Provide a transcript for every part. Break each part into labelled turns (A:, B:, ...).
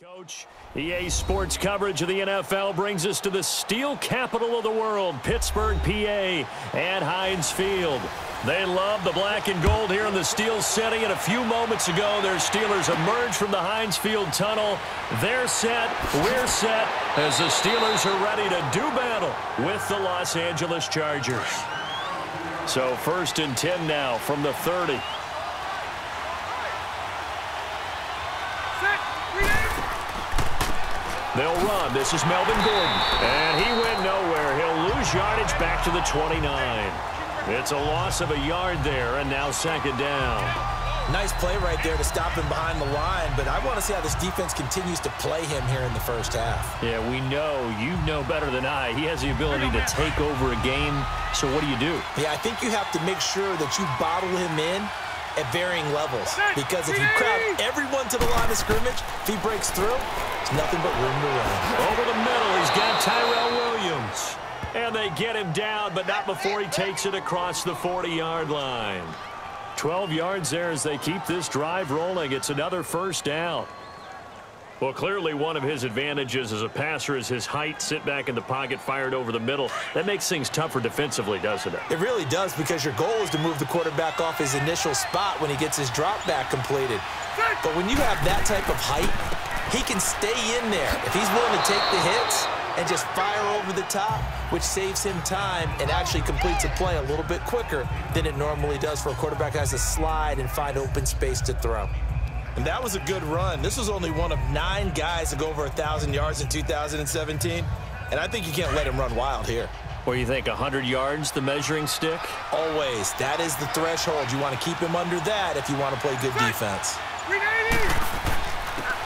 A: Coach, EA Sports coverage of the NFL brings us to the steel capital of the world, Pittsburgh, PA, at Heinz Field. They love the black and gold here in the steel city, and a few moments ago, their Steelers emerged from the Heinz Field tunnel. They're set, we're set, as the Steelers are ready to do battle with the Los Angeles Chargers. So first and 10 now from the 30. They'll run. This is Melvin Gordon. And he went nowhere. He'll lose yardage back to the 29. It's a loss of a yard there, and now second down.
B: Nice play right there to stop him behind the line, but I want to see how this defense continues to play him here in the first half.
A: Yeah, we know. You know better than I. He has the ability to take over a game, so what do you do?
B: Yeah, I think you have to make sure that you bottle him in at varying levels. Because if you crowd everyone to the line of scrimmage, if he breaks through, there's nothing but room to run.
A: Over the middle, he's got Tyrell Williams. And they get him down, but not before he takes it across the 40-yard line. 12 yards there as they keep this drive rolling. It's another first down. Well, clearly one of his advantages as a passer is his height, sit back in the pocket, fired over the middle. That makes things tougher defensively, doesn't it?
B: It really does because your goal is to move the quarterback off his initial spot when he gets his drop back completed. But when you have that type of height, he can stay in there. If he's willing to take the hits and just fire over the top, which saves him time and actually completes a play a little bit quicker than it normally does for a quarterback who has to slide and find open space to throw. And that was a good run. This was only one of nine guys to go over 1,000 yards in 2017. And I think you can't let him run wild here.
A: Or you think 100 yards, the measuring stick?
B: Always. That is the threshold. You want to keep him under that if you want to play good defense.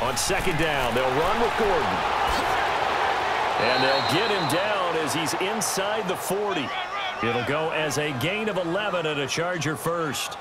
A: On second down, they'll run with Gordon. And they'll get him down as he's inside the 40. It'll go as a gain of 11 and a Charger first.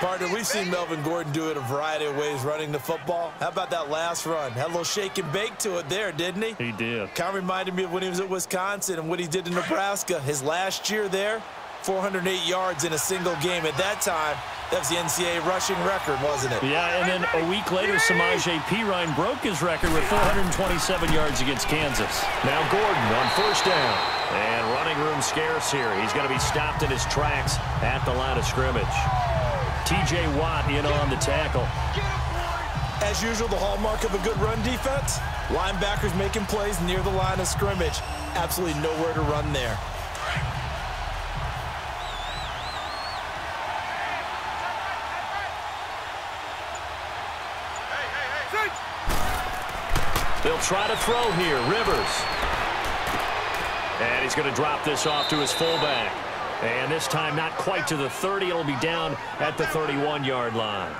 B: Partner, we've seen Melvin Gordon do it a variety of ways running the football. How about that last run? Had a little shake and bake to it there, didn't he?
A: He did.
B: Kind of reminded me of when he was at Wisconsin and what he did in Nebraska. His last year there, 408 yards in a single game. At that time, that was the NCAA rushing record, wasn't it?
A: Yeah, and then a week later, Samaje Perine broke his record with 427 yards against Kansas. Now Gordon on first down. And running room scarce here. He's going to be stopped in his tracks at the line of scrimmage. T.J. Watt in on the tackle.
B: As usual, the hallmark of a good run defense, linebackers making plays near the line of scrimmage. Absolutely nowhere to run there.
A: They'll try to throw here. Rivers. And he's going to drop this off to his fullback. And this time not quite to the 30. It'll be down at the 31-yard line.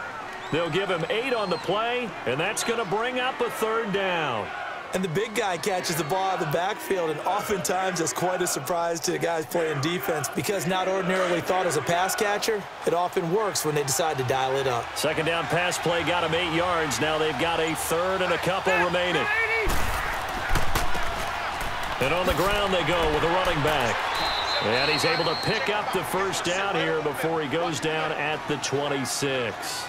A: They'll give him eight on the play, and that's going to bring up a third down.
B: And the big guy catches the ball out of the backfield, and oftentimes that's quite a surprise to the guys playing defense because not ordinarily thought as a pass catcher, it often works when they decide to dial it up.
A: Second down pass play got him eight yards. Now they've got a third and a couple remaining. And on the ground they go with a running back. And he's able to pick up the first down here before he goes down at the 26.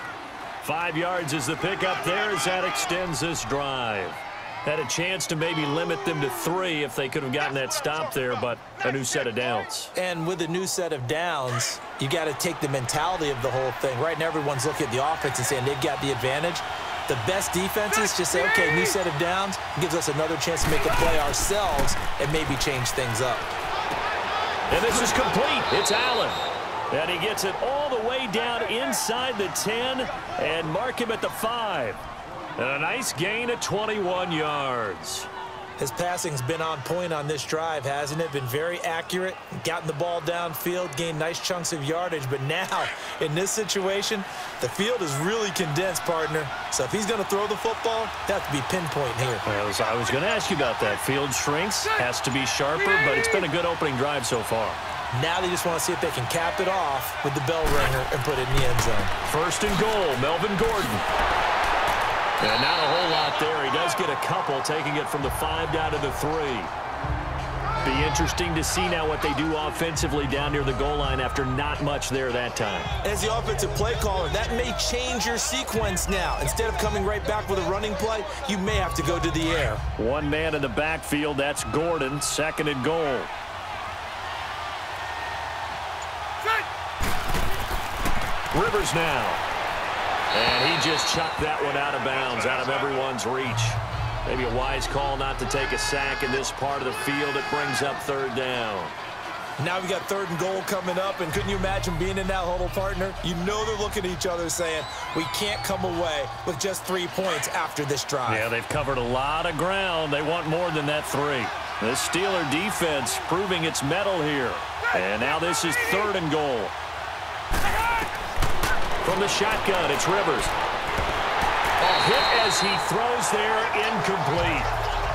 A: Five yards is the pickup there as that extends this drive. Had a chance to maybe limit them to three if they could have gotten that stop there, but a new set of downs.
B: And with a new set of downs, you got to take the mentality of the whole thing. Right now, everyone's looking at the offense and saying they've got the advantage. The best defenses just say, okay, new set of downs gives us another chance to make a play ourselves and maybe change things up.
A: And this is complete. It's Allen. And he gets it all the way down inside the 10 and mark him at the 5. And a nice gain of 21 yards.
B: His passing's been on point on this drive, hasn't it? Been very accurate, gotten the ball downfield, gained nice chunks of yardage. But now, in this situation, the field is really condensed, partner. So if he's going to throw the football, that to be pinpoint here.
A: Was, I was going to ask you about that. Field shrinks, has to be sharper, but it's been a good opening drive so far.
B: Now they just want to see if they can cap it off with the bell ringer and put it in the end zone.
A: First and goal, Melvin Gordon. And not a whole lot there. He does get a couple, taking it from the five down to the three. Be interesting to see now what they do offensively down near the goal line after not much there that time.
B: As the offensive play caller, that may change your sequence now. Instead of coming right back with a running play, you may have to go to the air.
A: One man in the backfield, that's Gordon, second and goal. Rivers now. And he just chucked that one out of bounds, out of everyone's reach. Maybe a wise call not to take a sack in this part of the field. It brings up third down.
B: Now we got third and goal coming up, and couldn't you imagine being in that huddle, partner? You know they're looking at each other saying, we can't come away with just three points after this drive.
A: Yeah, they've covered a lot of ground. They want more than that three. The Steeler defense proving its mettle here. And now this is third and goal. From the shotgun, it's Rivers. A hit as he throws there, incomplete.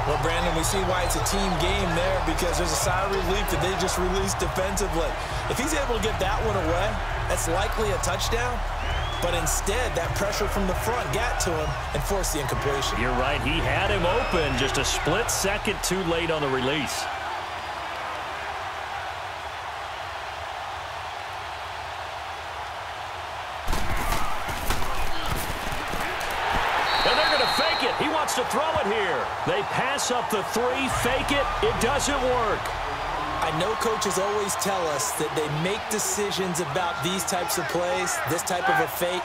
B: Well, Brandon, we see why it's a team game there because there's a sigh of relief that they just released defensively. If he's able to get that one away, that's likely a touchdown. But instead, that pressure from the front got to him and forced the incompletion.
A: You're right. He had him open just a split second too late on the release. to throw it here. They pass up the three, fake it. It doesn't work.
B: I know coaches always tell us that they make decisions about these types of plays, this type of a fake,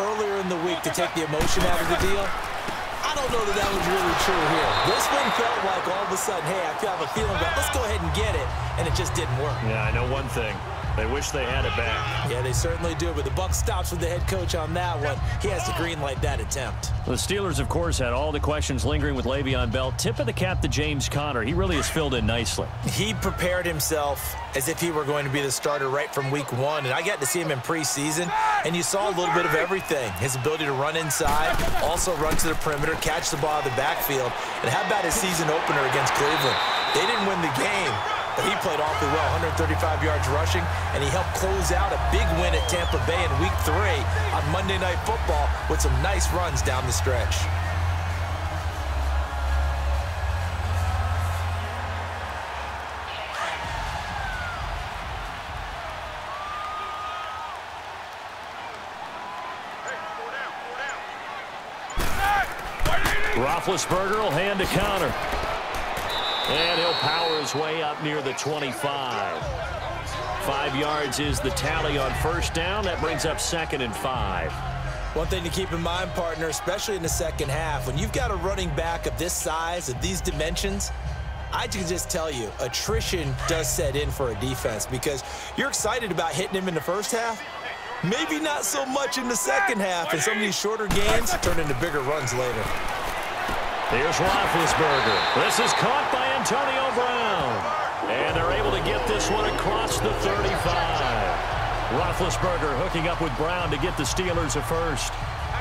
B: earlier in the week to take the emotion out of the deal. I don't know that that was really true here. This one felt like all of a sudden, hey, I have a feeling about let's go ahead and get it, and it just didn't work.
A: Yeah, I know one thing. They wish they had it back.
B: Yeah, they certainly do, but the buck stops with the head coach on that one. He has to green light that attempt.
A: The Steelers, of course, had all the questions lingering with Le'Veon Bell. Tip of the cap to James Conner. He really has filled in nicely.
B: He prepared himself as if he were going to be the starter right from week one, and I got to see him in preseason, and you saw a little bit of everything. His ability to run inside, also run to the perimeter, catch the ball out of the backfield, and how about his season opener against Cleveland? They didn't win the game, but he played awfully well, 135 yards rushing, and he helped close out a big win at Tampa Bay in Week 3 on Monday Night Football with some nice runs down the stretch.
A: Roethlisberger will hand to Conner. And he'll power his way up near the 25. Five yards is the tally on first down. That brings up second and five.
B: One thing to keep in mind, partner, especially in the second half, when you've got a running back of this size, of these dimensions, I can just tell you, attrition does set in for a defense because you're excited about hitting him in the first half. Maybe not so much in the second half, and some of these shorter games turn into bigger runs later.
A: Here's Roethlisberger. This is caught by Antonio Brown. And they're able to get this one across the 35. Roethlisberger hooking up with Brown to get the Steelers a first.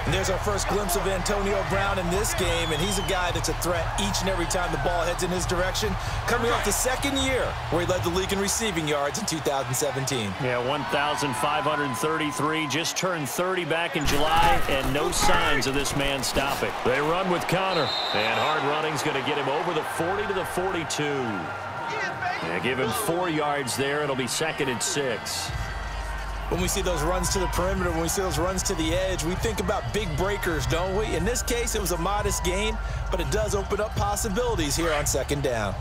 B: And there's our first glimpse of Antonio Brown in this game, and he's a guy that's a threat each and every time the ball heads in his direction, coming off the second year where he led the league in receiving yards in 2017.
A: Yeah, 1,533, just turned 30 back in July, and no signs of this man stopping. They run with Conner, and hard running's going to get him over the 40 to the 42. Yeah, give him four yards there. It'll be second and six
B: when we see those runs to the perimeter, when we see those runs to the edge, we think about big breakers, don't we? In this case, it was a modest gain, but it does open up possibilities here on second down.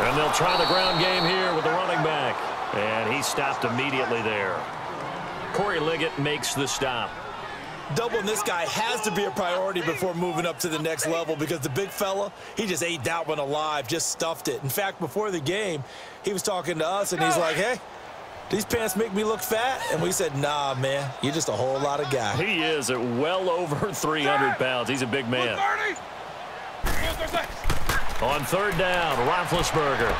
A: And they'll try the ground game here with the running back. And he stopped immediately there. Corey Liuget makes the stop
B: doubling this guy has to be a priority before moving up to the next level because the big fella, he just ate that one alive, just stuffed it. In fact, before the game, he was talking to us, and he's like, hey, these pants make me look fat? And we said, nah, man, you're just a whole lot of guy.
A: He is at well over 300 pounds. He's a big man. On third down, Roethlisberger.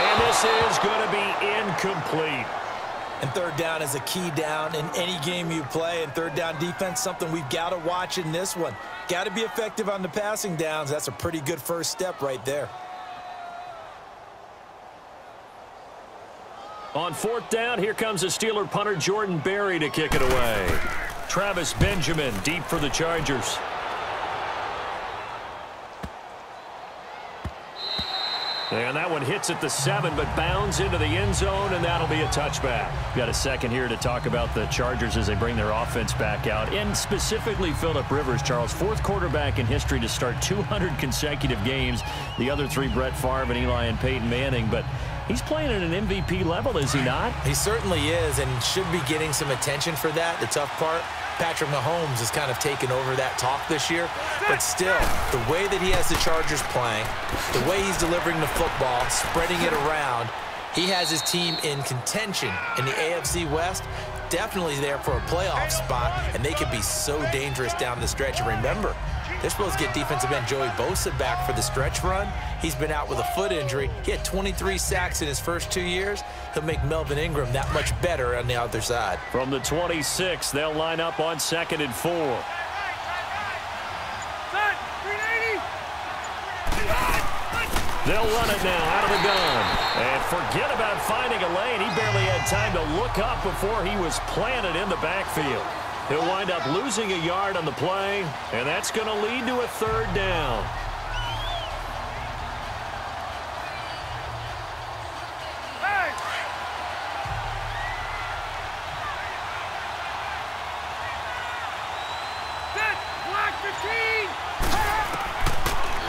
A: And this is going to be incomplete.
B: And third down is a key down in any game you play. And third down defense, something we've got to watch in this one. Got to be effective on the passing downs. That's a pretty good first step right there.
A: On fourth down, here comes the Steeler punter Jordan Berry to kick it away. Travis Benjamin deep for the Chargers. And that one hits at the seven, but bounds into the end zone, and that'll be a touchback. Got a second here to talk about the Chargers as they bring their offense back out, and specifically Philip Rivers, Charles, fourth quarterback in history to start 200 consecutive games. The other three, Brett Favre and Eli and Peyton Manning, but He's playing at an MVP level, is he not?
B: He certainly is and should be getting some attention for that. The tough part, Patrick Mahomes has kind of taken over that talk this year. But still, the way that he has the Chargers playing, the way he's delivering the football, spreading it around, he has his team in contention in the AFC West definitely there for a playoff spot, and they could be so dangerous down the stretch. And remember, they're supposed to get defensive end Joey Bosa back for the stretch run. He's been out with a foot injury. He had 23 sacks in his first two years. He'll make Melvin Ingram that much better on the other side.
A: From the 26, they'll line up on second and four. They'll run it now out of the gun. And forget about finding a lane. He barely had time to look up before he was planted in the backfield. He'll wind up losing a yard on the play, and that's going to lead to a third down.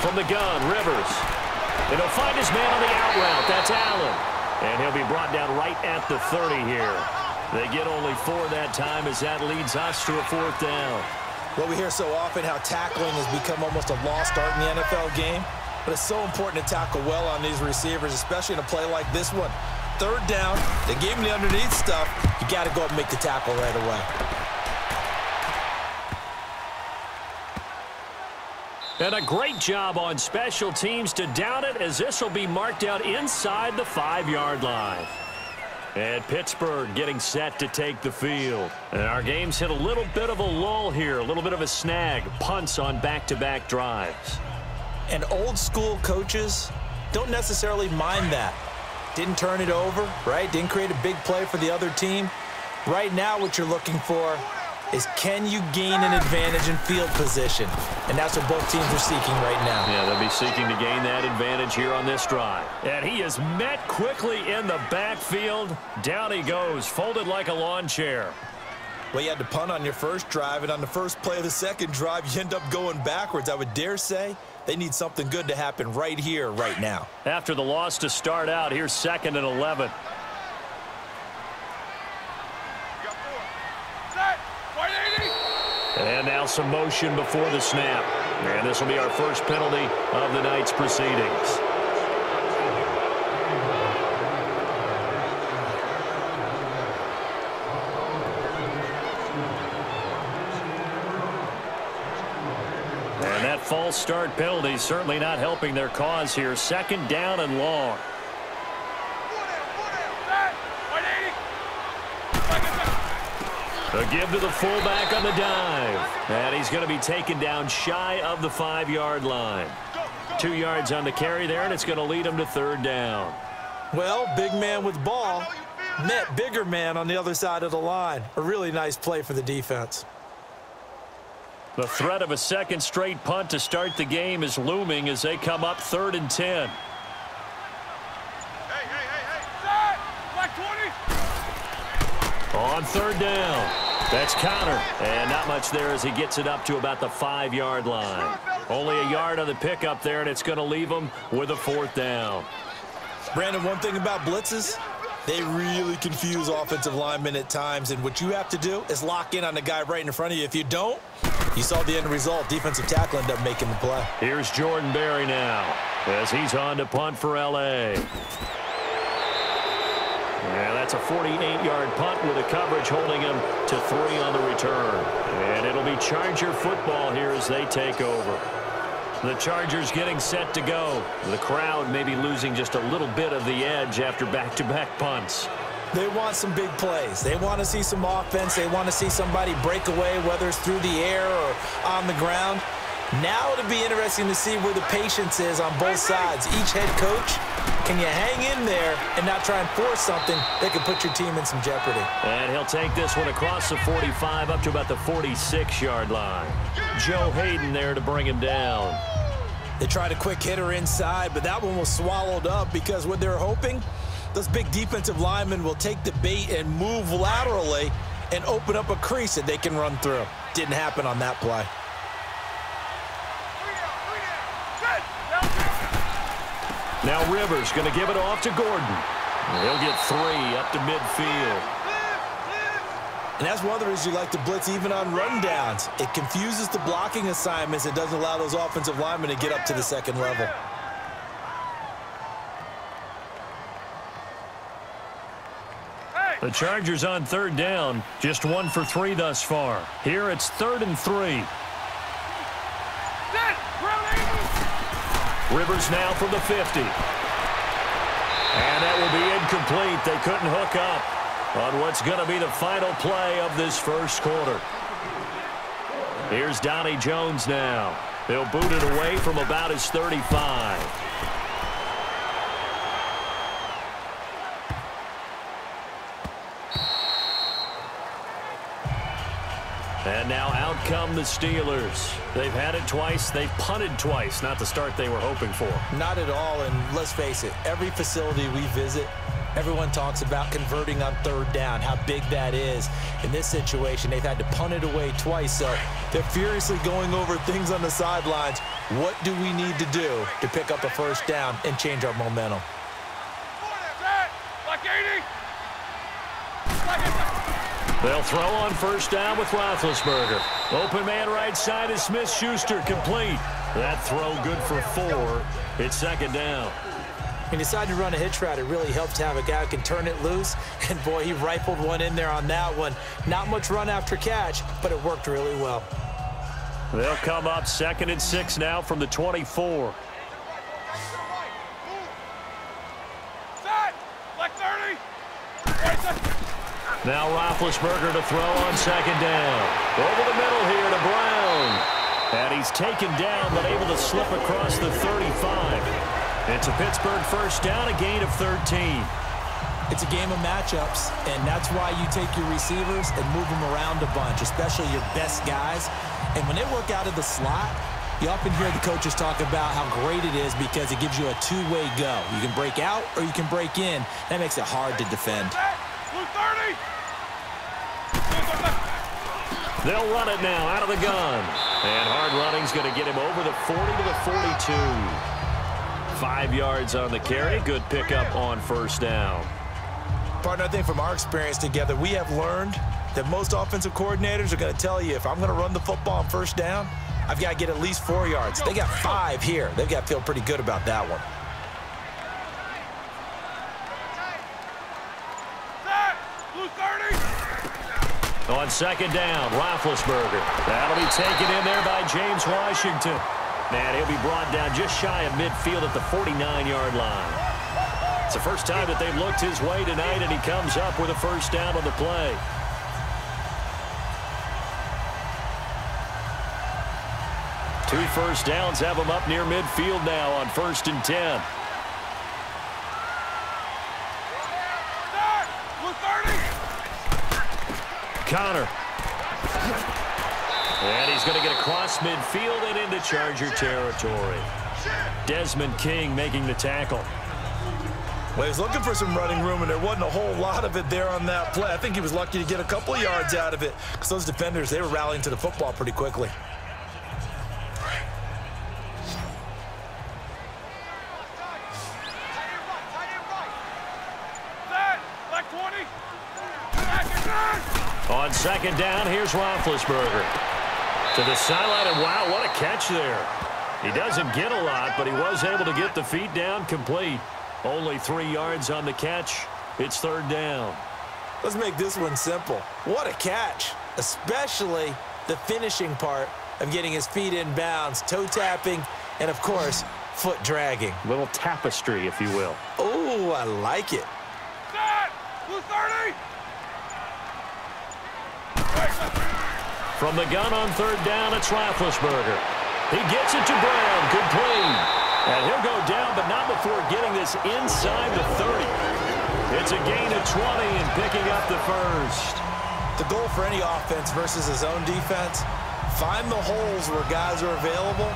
A: From the gun, Rivers. And he'll find his man on the out route. That's Allen. And he'll be brought down right at the 30 here. They get only four that time as that leads us to a fourth down.
B: Well, we hear so often how tackling has become almost a lost art in the NFL game, but it's so important to tackle well on these receivers, especially in a play like this one. Third down, they gave him the underneath stuff. You got to go up and make the tackle right away.
A: And a great job on special teams to down it as this will be marked out inside the five-yard line. And Pittsburgh getting set to take the field. And our game's hit a little bit of a lull here, a little bit of a snag. Punts on back-to-back -back drives.
B: And old school coaches don't necessarily mind that. Didn't turn it over, right? Didn't create a big play for the other team. Right now what you're looking for is can you gain an advantage in field position? And that's what both teams are seeking right now.
A: Yeah, they'll be seeking to gain that advantage here on this drive. And he is met quickly in the backfield. Down he goes, folded like a lawn chair.
B: Well, you had to punt on your first drive, and on the first play of the second drive, you end up going backwards. I would dare say they need something good to happen right here, right now.
A: After the loss to start out, here's second and 11. And now some motion before the snap. And this will be our first penalty of the night's proceedings. And that false start penalty certainly not helping their cause here. Second down and long. A give to the fullback on the dive. And he's going to be taken down shy of the five-yard line. Two yards on the carry there, and it's going to lead him to third down.
B: Well, big man with ball met bigger man on the other side of the line. A really nice play for the defense.
A: The threat of a second straight punt to start the game is looming as they come up third and 10. On third down. That's Conner. And not much there as he gets it up to about the five-yard line. Only a yard on the pickup there, and it's going to leave him with a fourth down.
B: Brandon, one thing about blitzes, they really confuse offensive linemen at times, and what you have to do is lock in on the guy right in front of you. If you don't, you saw the end result. Defensive tackle end up making the play.
A: Here's Jordan Berry now as he's on to punt for L.A. Yeah, that's a 48-yard punt with a coverage holding him to three on the return. And it'll be Charger football here as they take over. The Chargers getting set to go. The crowd maybe losing just a little bit of the edge after back-to-back -back punts.
B: They want some big plays. They want to see some offense. They want to see somebody break away, whether it's through the air or on the ground. Now it'll be interesting to see where the patience is on both sides. Each head coach, can you hang in there and not try and force something that could put your team in some jeopardy?
A: And he'll take this one across the 45 up to about the 46-yard line. Joe Haden there to bring him down.
B: They tried a quick hitter inside, but that one was swallowed up because what they're hoping, those big defensive linemen will take the bait and move laterally and open up a crease that they can run through. Didn't happen on that play.
A: Now Rivers going to give it off to Gordon. He'll get three up to midfield.
B: And that's one of the reasons you like to blitz even on rundowns. It confuses the blocking assignments. It doesn't allow those offensive linemen to get up to the second level.
A: The Chargers on third down. Just one for three thus far. Here it's third and three. Rivers now from the 50. And that will be incomplete. They couldn't hook up on what's going to be the final play of this first quarter. Here's Donnie Jones now. He'll boot it away from about his 35. The Steelers. They've had it twice. They've punted twice. Not the start they were hoping for.
B: Not at all. And let's face it, every facility we visit, everyone talks about converting on third down, how big that is. In this situation, they've had to punt it away twice. So they're furiously going over things on the sidelines. What do we need to do to pick up a first down and change our momentum?
A: They'll throw on first down with Roethlisberger. Open man right side is Smith-Schuster complete. That throw good for four. It's second down.
B: When you decide to run a hitch route, it really helps to have a guy who can turn it loose. And, boy, he rifled one in there on that one. Not much run after catch, but it worked really well.
A: They'll come up second and six now from the 24. Now Roethlisberger to throw on second down. Over the middle here to Brown. And he's taken down but able to slip across the 35. It's a Pittsburgh first down, a gain of 13.
B: It's a game of matchups, and that's why you take your receivers and move them around a bunch, especially your best guys. And when they work out of the slot, you often hear the coaches talk about how great it is because it gives you a two-way go. You can break out or you can break in. That makes it hard to defend.
A: They'll run it now out of the gun. And hard running's going to get him over the 40 to the 42. Five yards on the carry. Good pickup on first down.
B: Partner, I think from our experience together, we have learned that most offensive coordinators are going to tell you if I'm going to run the football on first down, I've got to get at least four yards. They got five here. They've got to feel pretty good about that one.
A: On second down, Roethlisberger. That'll be taken in there by James Washington. And he'll be brought down just shy of midfield at the 49-yard line. It's the first time that they've looked his way tonight, and he comes up with a first down on the play. Two first downs have him up near midfield now on first and 10. Conner. And he's going to get across midfield and into Charger territory. Desmond King making the tackle.
B: Well, was looking for some running room, and there wasn't a whole lot of it there on that play. I think he was lucky to get a couple yards out of it because those defenders, they were rallying to the football pretty quickly.
A: Second down, here's Roethlisberger. To the sideline, and wow, what a catch there. He doesn't get a lot, but he was able to get the feet down complete. Only three yards on the catch. It's third down.
B: Let's make this one simple. What a catch, especially the finishing part of getting his feet in bounds, toe tapping, and, of course, foot dragging.
A: Little tapestry, if you will.
B: Oh, I like it.
C: Blue 30!
A: From the gun on third down, it's Roethlisberger. He gets it to Brown. Good play. And he'll go down, but not before getting this inside the 30. It's a gain of 20 and picking up the first.
B: The goal for any offense versus his own defense, find the holes where guys are available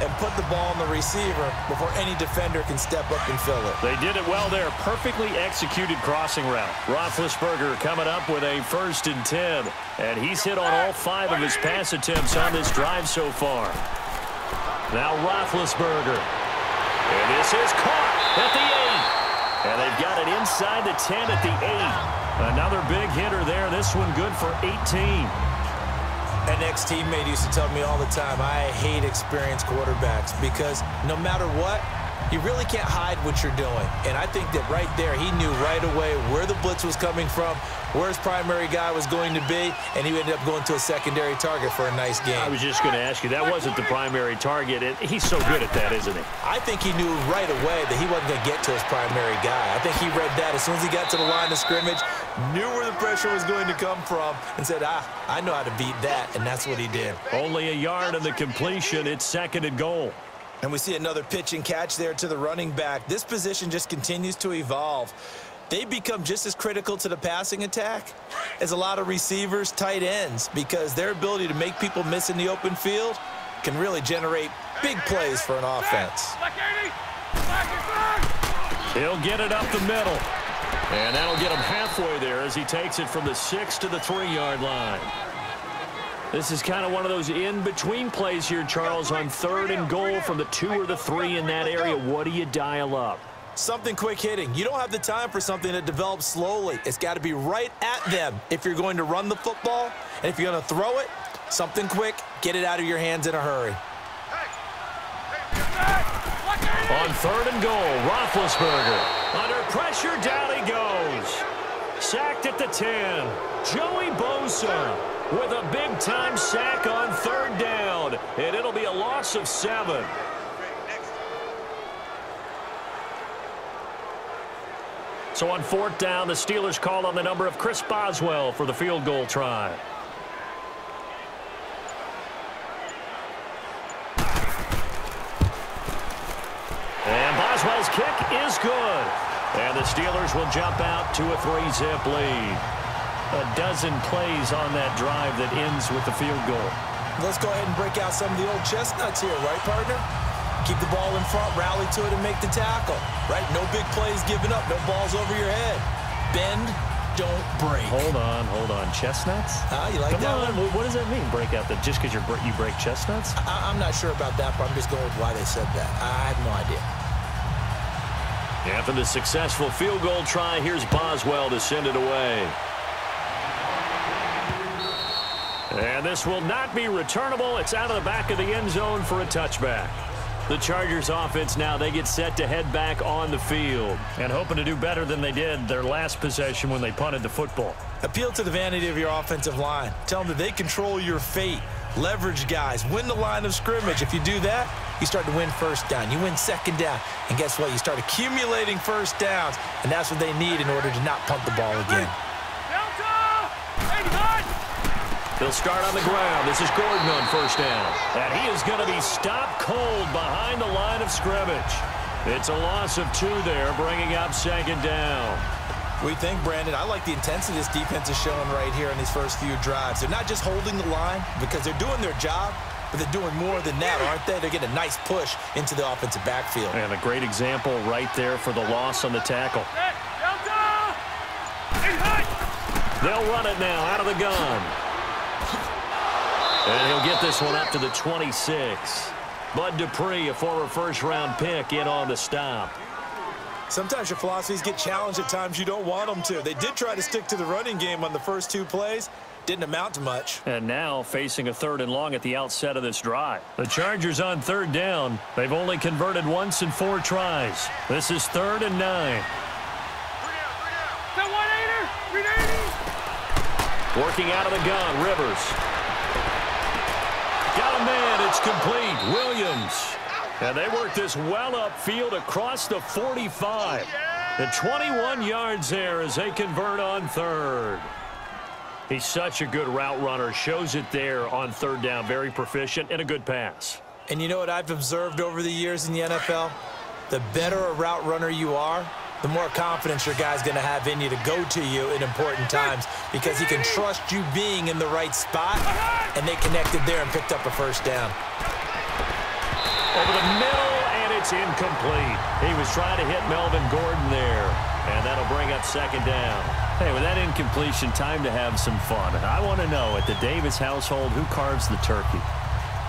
B: and put the ball on the receiver before any defender can step up and fill it.
A: They did it well there. Perfectly executed crossing route. Roethlisberger coming up with a first and 10. And he's hit on all five of his pass attempts on this drive so far. Now Roethlisberger. And this is caught at the 8. And they've got it inside the 10 at the 8. Another big hitter there. This one good for 18.
B: An ex-teammate used to tell me all the time, I hate experienced quarterbacks because no matter what, you really can't hide what you're doing. And I think that right there, he knew right away where the blitz was coming from, where his primary guy was going to be, and he ended up going to a secondary target for a nice game.
A: I was just going to ask you, that wasn't the primary target. And he's so good at that, isn't he?
B: I think he knew right away that he wasn't going to get to his primary guy. I think he read that as soon as he got to the line of scrimmage, knew where the pressure was going to come from, and said, ah, I know how to beat that, and that's what he did.
A: Only a yard in the completion. It's second and goal.
B: And we see another pitch and catch there to the running back. This position just continues to evolve. They become just as critical to the passing attack as a lot of receivers, tight ends, because their ability to make people miss in the open field can really generate big plays for an offense.
A: He'll get it up the middle. And that'll get him halfway there as he takes it from the six to the three-yard line. This is kind of one of those in-between plays here, Charles, on third and goal from the two or the three in that area. What do you dial up?
B: Something quick hitting. You don't have the time for something that develops slowly. It's got to be right at them if you're going to run the football. And if you're going to throw it, something quick, get it out of your hands in a hurry.
A: On third and goal, Roethlisberger. Under pressure, down he goes. Sacked at the 10. Joey Bosa with a big-time sack on third down. And it'll be a loss of seven. So on fourth down, the Steelers call on the number of Chris Boswell for the field goal try. And Boswell's kick is good. And the Steelers will jump out to a three-zip lead a dozen plays on that drive that ends with the field goal.
B: Let's go ahead and break out some of the old chestnuts here, right, partner? Keep the ball in front, rally to it, and make the tackle, right? No big plays given up, no balls over your head. Bend, don't break.
A: Hold on, hold on. Chestnuts?
B: Ah, you like
A: Come
B: that
A: on. One? What does that mean, break out? The, just because you break you break chestnuts?
B: I, I'm not sure about that, but I'm just going with why they said that. I have no idea.
A: After the successful field goal try, here's Boswell to send it away. And this will not be returnable. It's out of the back of the end zone for a touchback. The Chargers offense now, they get set to head back on the field and hoping to do better than they did their last possession when they punted the football.
B: Appeal to the vanity of your offensive line. Tell them that they control your fate. Leverage guys. Win the line of scrimmage. If you do that, you start to win first down. You win second down. And guess what? You start accumulating first downs. And that's what they need in order to not punt the ball again.
A: They'll start on the ground. This is Gordon on first down. And he is going to be stopped cold behind the line of scrimmage. It's a loss of two there, bringing up second down.
B: We think, Brandon, I like the intensity this defense is showing right here in these first few drives. They're not just holding the line because they're doing their job, but they're doing more than that, aren't they? They're getting a nice push into the offensive backfield.
A: And a great example right there for the loss on the tackle. They'll run it now out of the gun. And he'll get this one up to the 26. Bud Dupree, a former first-round pick, in on the stop.
B: Sometimes your philosophies get challenged at times you don't want them to. They did try to stick to the running game on the first two plays. Didn't amount to much.
A: And now facing a third and long at the outset of this drive. The Chargers on third down. They've only converted once in four tries. This is third and nine. Working out of the gun, Rivers. Got a man. It's complete. Williams. And they work this well upfield across the 45. The 21 yards there as they convert on third. He's such a good route runner. Shows it there on third down. Very proficient and a good pass.
B: And you know what I've observed over the years in the NFL? The better a route runner you are, the more confidence your guy's going to have in you to go to you in important times because he can trust you being in the right spot, and they connected there and picked up a first down.
A: Over the middle, and it's incomplete. He was trying to hit Melvin Gordon there, and that'll bring up second down. Hey, with that incompletion, time to have some fun. I want to know, at the Davis household, who carves the turkey?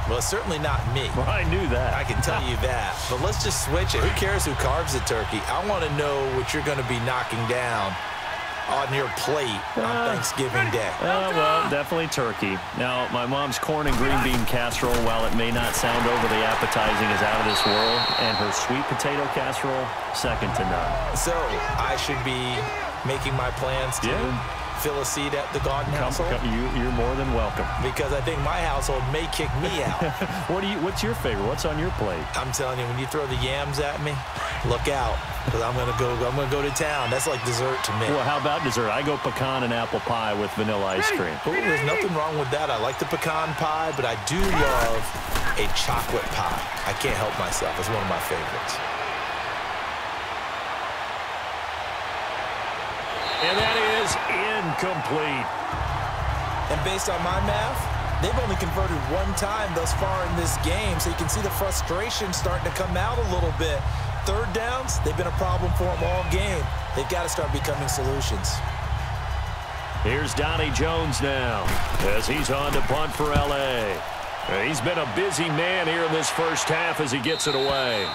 B: Well, certainly not me.
A: Well, I knew that.
B: I can tell you that. But let's just switch it. Who cares who carves the turkey? I want to know what you're going to be knocking down on your plate on uh, Thanksgiving Day.
A: Uh, well, definitely turkey. Now, my mom's corn and green bean casserole, while it may not sound overly appetizing, is out of this world. And her sweet potato casserole, second to none.
B: So, I should be making my plans to... Yeah fill a seat at the garden
A: come,
B: household?
A: Come, you, you're more than welcome.
B: Because I think my household may kick me out.
A: what do you? What's your favorite? What's on your plate?
B: I'm telling you, when you throw the yams at me, look out. Because I'm gonna go. I'm gonna go to town. That's like dessert to me.
A: Well, how about dessert? I go pecan and apple pie with vanilla ice cream.
B: Ooh, there's nothing wrong with that. I like the pecan pie, but I do love a chocolate pie. I can't help myself. It's one of my favorites.
A: And that is incomplete.
B: And based on my math, they've only converted one time thus far in this game, so you can see the frustration starting to come out a little bit. Third downs, they've been a problem for them all game. They've got to start becoming solutions.
A: Here's Donnie Jones now as he's on to punt for L.A. He's been a busy man here in this first half as he gets it away.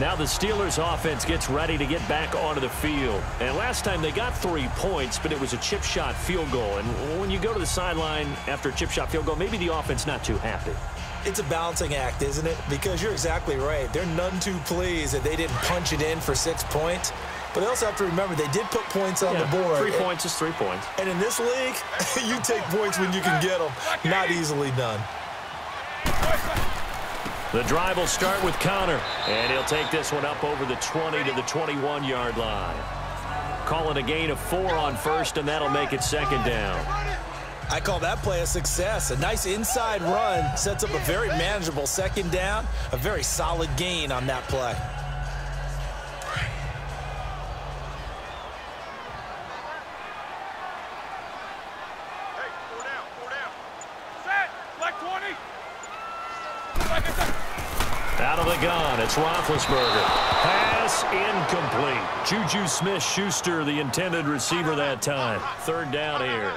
A: Now the Steelers offense gets ready to get back onto the field. And last time they got three points, but it was a chip shot field goal. And when you go to the sideline after a chip shot field goal, maybe the offense not too happy.
B: It's a balancing act, isn't it? Because you're exactly right. They're none too pleased that they didn't punch it in for six points. But they also have to remember they did put points on
A: yeah,
B: the board.
A: Three points is three points.
B: And in this league, you take points when you can get them. Not easily done.
A: The drive will start with Conner, and he'll take this one up over the 20 to the 21-yard line. Call it a gain of four on first, and that'll make it second down.
B: I call that play a success. A nice inside run sets up a very manageable second down, a very solid gain on that play.
A: It's Roethlisberger. Pass incomplete. Juju Smith-Schuster, the intended receiver that time. Third down here.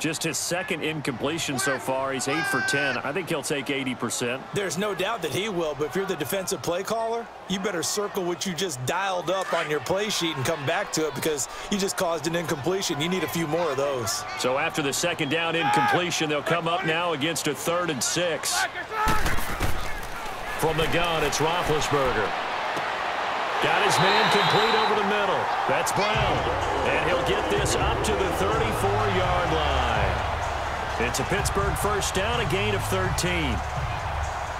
A: Just his second incompletion so far. He's 8 for 10. I think he'll take 80%.
B: There's no doubt that he will, but if you're the defensive play caller, you better circle what you just dialed up on your play sheet and come back to it because you just caused an incompletion. You need a few more of those.
A: So after the second down incompletion, they'll come up now against a third and six. From the gun, it's Roethlisberger. Got his man complete over the middle. That's Brown. And he'll get this up to the 34-yard line. It's a Pittsburgh first down, a gain of 13.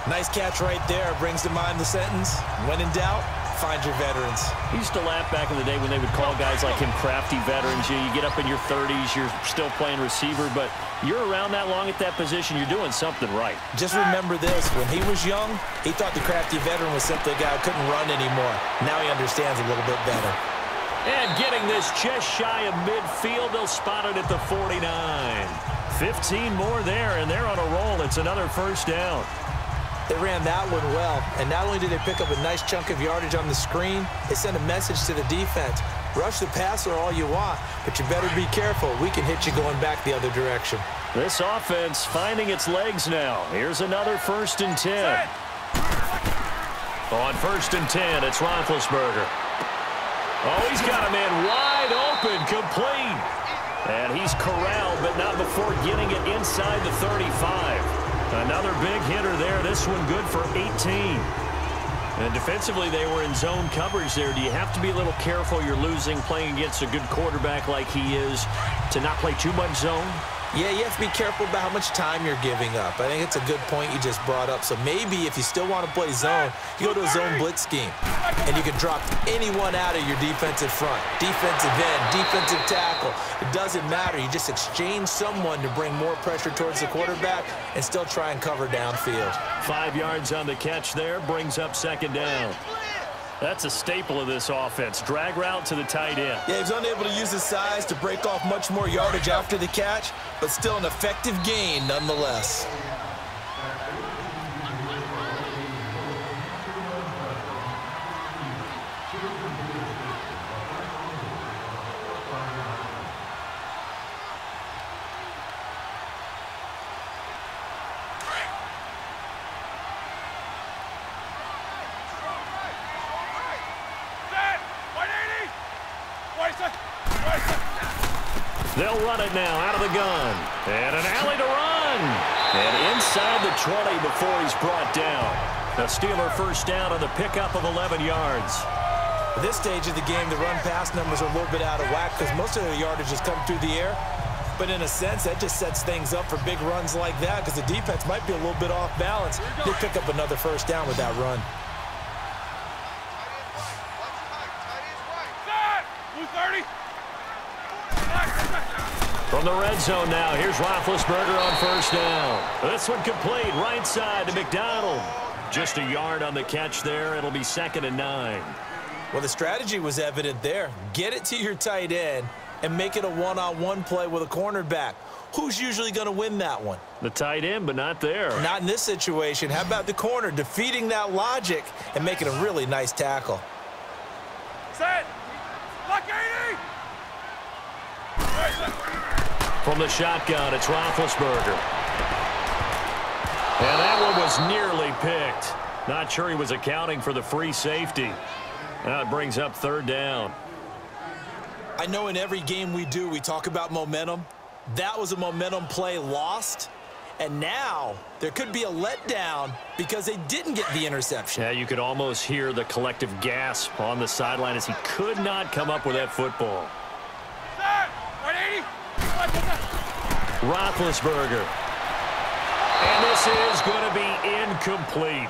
B: Nice catch right there. Brings to mind the sentence, when in doubt, find your veterans.
A: He used to laugh back in the day when they would call guys like him crafty veterans. You, you get up in your 30s, you're still playing receiver, but you're around that long at that position, you're doing something right.
B: Just remember this. When he was young, he thought the crafty veteran was simply a guy who couldn't run anymore. Now he understands a little bit better.
A: And getting this just shy of midfield, they'll spot it at the 49. 15 more there, and they're on a roll. It's another first down.
B: They ran that one well, and not only did they pick up a nice chunk of yardage on the screen, they sent a message to the defense. Rush the passer all you want, but you better be careful. We can hit you going back the other direction.
A: This offense finding its legs now. Here's another first and 10. On first and 10, it's Roethlisberger. Oh, he's got a man wide open, complete. And he's corralled, but not before getting it inside the 35. Another big hitter there. This one good for 18. And defensively, they were in zone coverage there. Do you have to be a little careful you're losing playing against a good quarterback like he is to not play too much zone?
B: Yeah, you have to be careful about how much time you're giving up. I think it's a good point you just brought up. So maybe if you still want to play zone, you go to a zone blitz scheme. And you can drop anyone out of your defensive front. Defensive end, defensive tackle. It doesn't matter. You just exchange someone to bring more pressure towards the quarterback and still try and cover downfield.
A: Five yards on the catch there brings up second down. That's a staple of this offense. Drag route to the tight end.
B: Yeah, he's unable to use his size to break off much more yardage after the catch, but still an effective gain nonetheless.
A: They'll run it now out of the gun. And an alley to run. And inside the 20 before he's brought down. A Steeler first down on the pickup of 11 yards.
B: At this stage of the game, the run-pass numbers are a little bit out of whack because most of the yardage has come through the air. But in a sense, that just sets things up for big runs like that because the defense might be a little bit off balance. They pick up another first down with that run.
A: From the red zone now, here's Roethlisberger on first down. This one complete, right side to McDonald. Just a yard on the catch there. It'll be second and nine.
B: Well, the strategy was evident there. Get it to your tight end and make it a one-on-one -on -one play with a cornerback. Who's usually going to win that one?
A: The tight end, but not there.
B: Not in this situation. How about the corner defeating that logic and making a really nice tackle?
C: Set! Lock 80!
A: From the shotgun, it's Roethlisberger. And that one was nearly picked. Not sure he was accounting for the free safety. That brings up third down.
B: I know in every game we do, we talk about momentum. That was a momentum play lost. And now there could be a letdown because they didn't get the interception.
A: Yeah, you could almost hear the collective gasp on the sideline as he could not come up with that football. Roethlisberger. And this is going to be incomplete.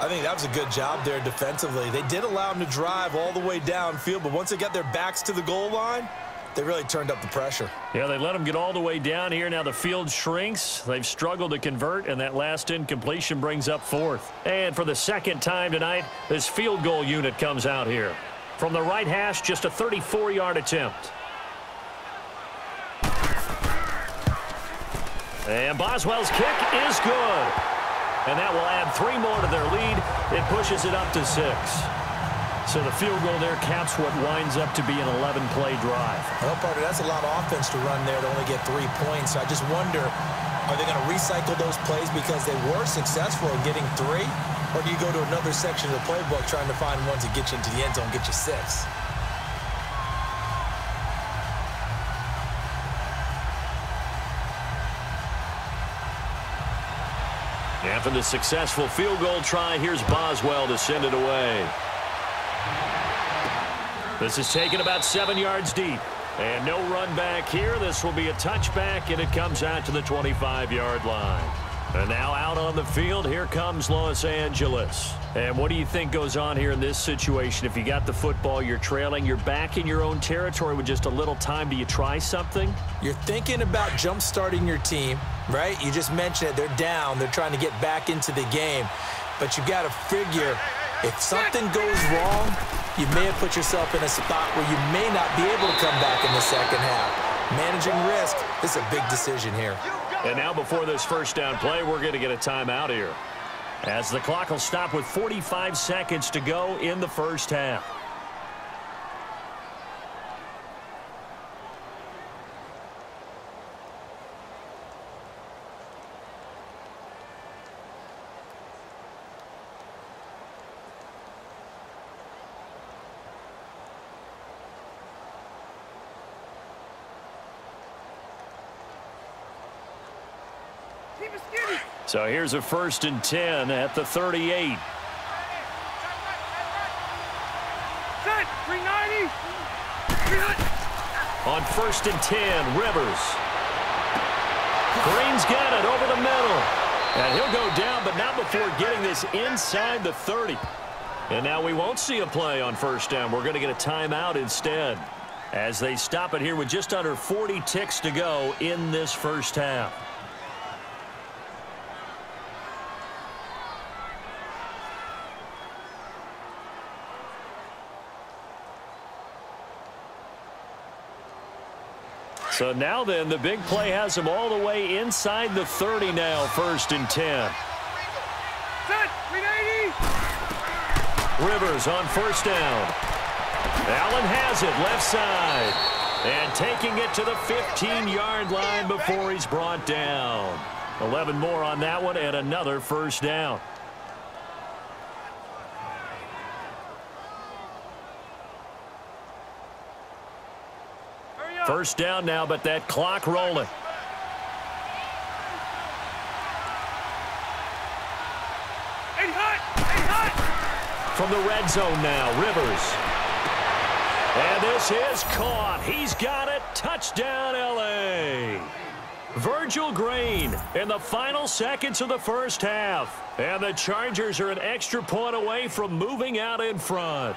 B: I think that was a good job there defensively. They did allow him to drive all the way downfield, but once they got their backs to the goal line, they really turned up the pressure.
A: Yeah, they let him get all the way down here. Now the field shrinks. They've struggled to convert, and that last incompletion brings up fourth. And for the second time tonight, this field goal unit comes out here. From the right hash, just a 34-yard attempt. And Boswell's kick is good. And that will add three more to their lead. It pushes it up to six. So the field goal there caps what winds up to be an 11-play drive.
B: Well, Parker, that's a lot of offense to run there to only get three points. I just wonder, are they going to recycle those plays because they were successful in getting three? Or do you go to another section of the playbook trying to find one to get you into the end zone get you six?
A: After the successful field goal try, here's Boswell to send it away. This is taken about seven yards deep. And no run back here. This will be a touchback, and it comes out to the 25-yard line. And now out on the field, here comes Los Angeles. And what do you think goes on here in this situation? If you got the football, you're trailing, you're back in your own territory with just a little time. Do you try something?
B: You're thinking about jump-starting your team, right? You just mentioned it. They're down. They're trying to get back into the game. But you got to figure if something goes wrong, you may have put yourself in a spot where you may not be able to come back in the second half. Managing risk is a big decision here.
A: And now before this first down play, we're going to get a timeout here. As the clock will stop with 45 seconds to go in the first half. So here's a first and 10 at the 38.
C: Set, 390.
A: On first and 10, Rivers. Green's got it over the middle. And he'll go down, but not before getting this inside the 30. And now we won't see a play on first down. We're going to get a timeout instead as they stop it here with just under 40 ticks to go in this first half. So now then, the big play has them all the way inside the 30 now, first and 10.
C: Set.
A: Rivers on first down. Allen has it left side. And taking it to the 15-yard line before he's brought down. 11 more on that one and another first down. First down now, but that clock rolling.
C: Eight hot. Eight hot.
A: From the red zone now, Rivers. And this is caught. He's got it. Touchdown, L.A. Virgil Green in the final seconds of the first half. And the Chargers are an extra point away from moving out in front.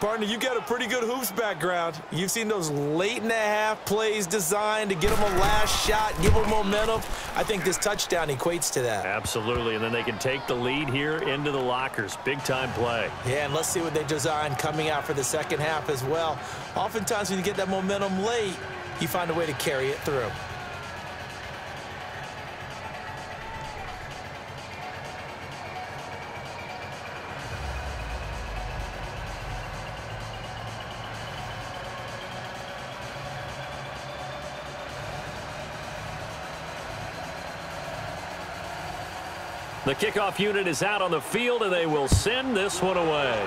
B: Partner, you got a pretty good hoops background. You've seen those late and a half plays designed to get them a last shot, give them momentum. I think this touchdown equates to that.
A: Absolutely, and then they can take the lead here into the lockers. Big-time play.
B: Yeah, and let's see what they design coming out for the second half as well. Oftentimes when you get that momentum late, you find a way to carry it through.
A: The kickoff unit is out on the field, and they will send this one away.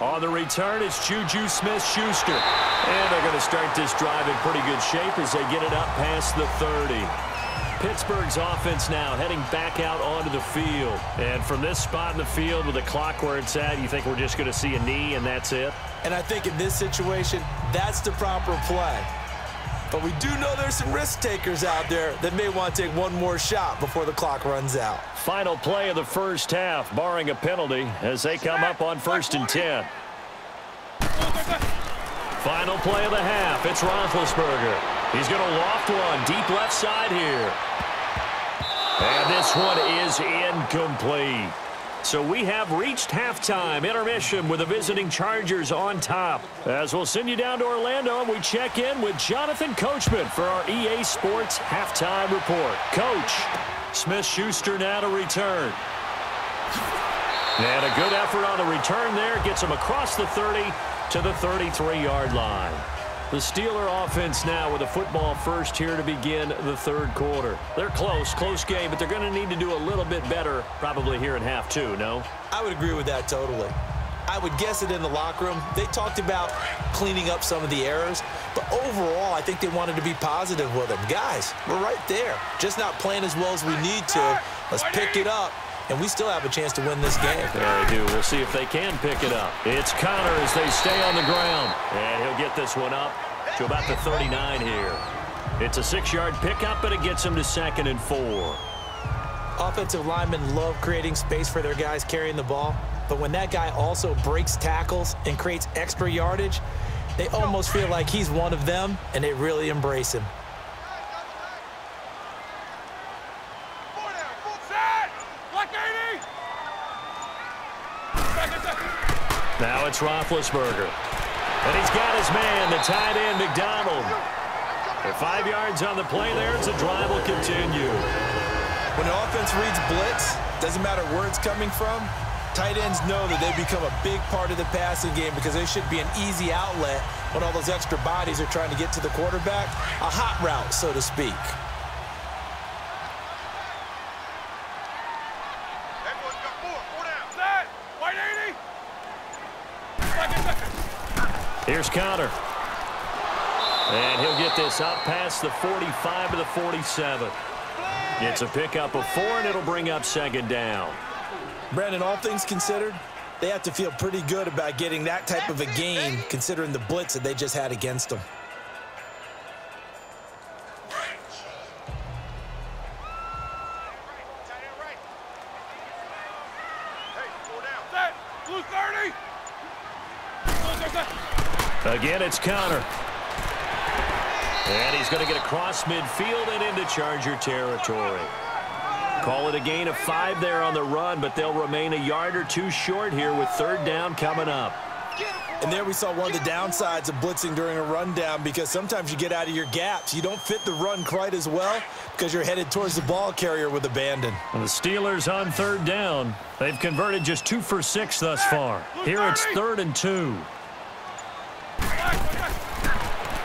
A: On the return, it's Juju Smith-Schuster. And they're going to start this drive in pretty good shape as they get it up past the 30. Pittsburgh's offense now heading back out onto the field. And from this spot in the field with the clock where it's at, you think we're just going to see a knee and that's it?
B: And I think in this situation, that's the proper play. But we do know there's some risk takers out there that may want to take one more shot before the clock runs out.
A: Final play of the first half, barring a penalty, as they come up on first and 10. Final play of the half. It's Roethlisberger. He's going to loft one deep left side here. And this one is incomplete. So we have reached halftime intermission with the visiting Chargers on top. As we'll send you down to Orlando and we check in with Jonathan Coachman for our EA Sports halftime report. Coach, Smith-Schuster now to return. And a good effort on the return there. Gets him across the 30 to the 33-yard line. The Steeler offense now with a football first here to begin the third quarter. They're close, close game, but they're going to need to do a little bit better probably here in half two, no?
B: I would agree with that totally. I would guess it in the locker room. They talked about cleaning up some of the errors, but overall, I think they wanted to be positive with them. Guys, we're right there. Just not playing as well as we need to. Let's pick it up, and we still have a chance to win this game.
A: Yeah, they do. We'll see if they can pick it up. It's Conner as they stay on the ground, and he'll get this one up to about the 39 here. It's a six-yard pickup, but it gets him to second and four.
B: Offensive linemen love creating space for their guys carrying the ball, but when that guy also breaks tackles and creates extra yardage, they almost feel like he's one of them, and they really embrace him.
C: Set. Black 80. Second, second.
A: Now it's Roethlisberger. And he's got his man, the tight end, McDonald. For five yards on the play there, it's a drive will continue.
B: When an offense reads blitz, doesn't matter where it's coming from, tight ends know that they become a big part of the passing game because they should be an easy outlet when all those extra bodies are trying to get to the quarterback. A hot route, so to speak.
C: Everyone's got four. Four down. Set. White 80. Second, second.
A: Here's Conner. And he'll get this up past the 45 to the 47. It's a pickup of four, and it'll bring up second down.
B: Brandon, all things considered, they have to feel pretty good about getting that type of a game considering the blitz that they just had against them.
A: Again, it's Conner. And he's going to get across midfield and into Charger territory. Call it a gain of five there on the run, but they'll remain a yard or two short here with third down coming up.
B: And there we saw one of the downsides of blitzing during a rundown because sometimes you get out of your gaps. You don't fit the run quite as well because you're headed towards the ball carrier with abandon.
A: And the Steelers on third down. They've converted just two for six thus far. Here it's third and two.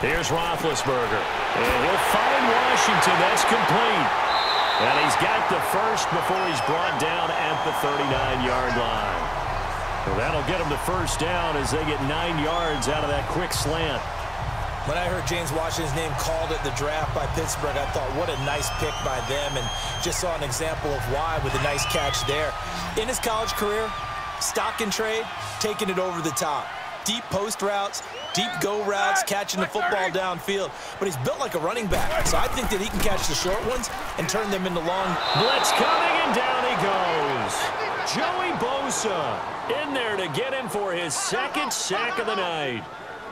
A: Here's Roethlisberger. And he'll find Washington. That's complete. And he's got the first before he's brought down at the 39-yard line. Well, that'll get them the first down as they get nine yards out of that quick slant.
B: When I heard James Washington's name called at the draft by Pittsburgh, I thought, what a nice pick by them, and just saw an example of why with a nice catch there. In his college career, stock and trade, taking it over the top. Deep post routes, deep go routes, catching the football downfield. But he's built like a running back, so I think that he can catch the short ones and turn them into long.
A: Blitz coming, and down he goes. Joey Bosa in there to get him for his second sack of the night.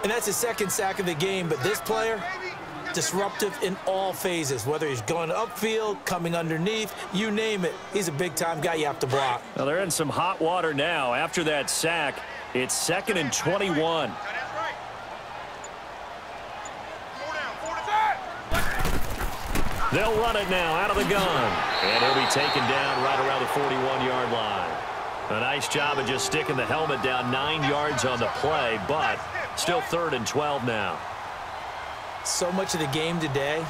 B: And that's his second sack of the game, but this player, disruptive in all phases, whether he's going upfield, coming underneath, you name it. He's a big-time guy you have to block.
A: Now, they're in some hot water now. After that sack, it's second and 21. They'll run it now out of the gun. And he'll be taken down right around the 41-yard line. A nice job of just sticking the helmet down nine yards on the play, but still third and 12 now.
B: So much of the game today,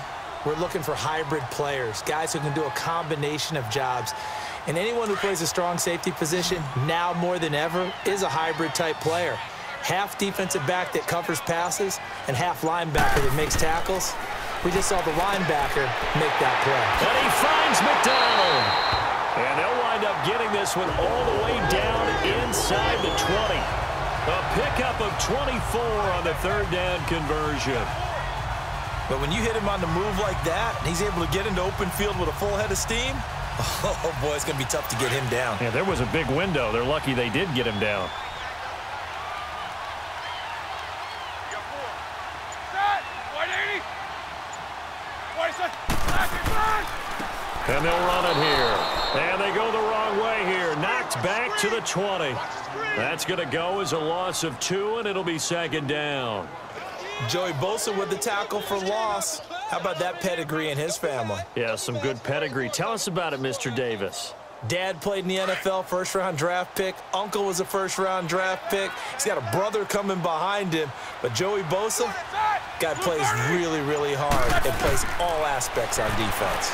B: we're looking for hybrid players, guys who can do a combination of jobs. And anyone who plays a strong safety position, now more than ever, is a hybrid type player. Half defensive back that covers passes and half linebacker that makes tackles. We just saw the linebacker make that play.
A: And he finds McDonald. And they'll wind up getting this one all the way down inside the 20. A pickup of 24 on the third down conversion.
B: But when you hit him on the move like that, and he's able to get into open field with a full head of steam, oh, boy, it's going to be tough to get him down.
A: Yeah, there was a big window. They're lucky they did get him down. And they'll run it here. And they go the wrong way here. Knocked back to the 20. That's going to go as a loss of two, and it'll be second down.
B: Joey Bosa with the tackle for loss. How about that pedigree in his family?
A: Yeah, some good pedigree. Tell us about it, Mr. Davis.
B: Dad played in the NFL, first-round draft pick. Uncle was a first-round draft pick. He's got a brother coming behind him. But Joey Bosa, guy plays really, really hard and plays all aspects on defense.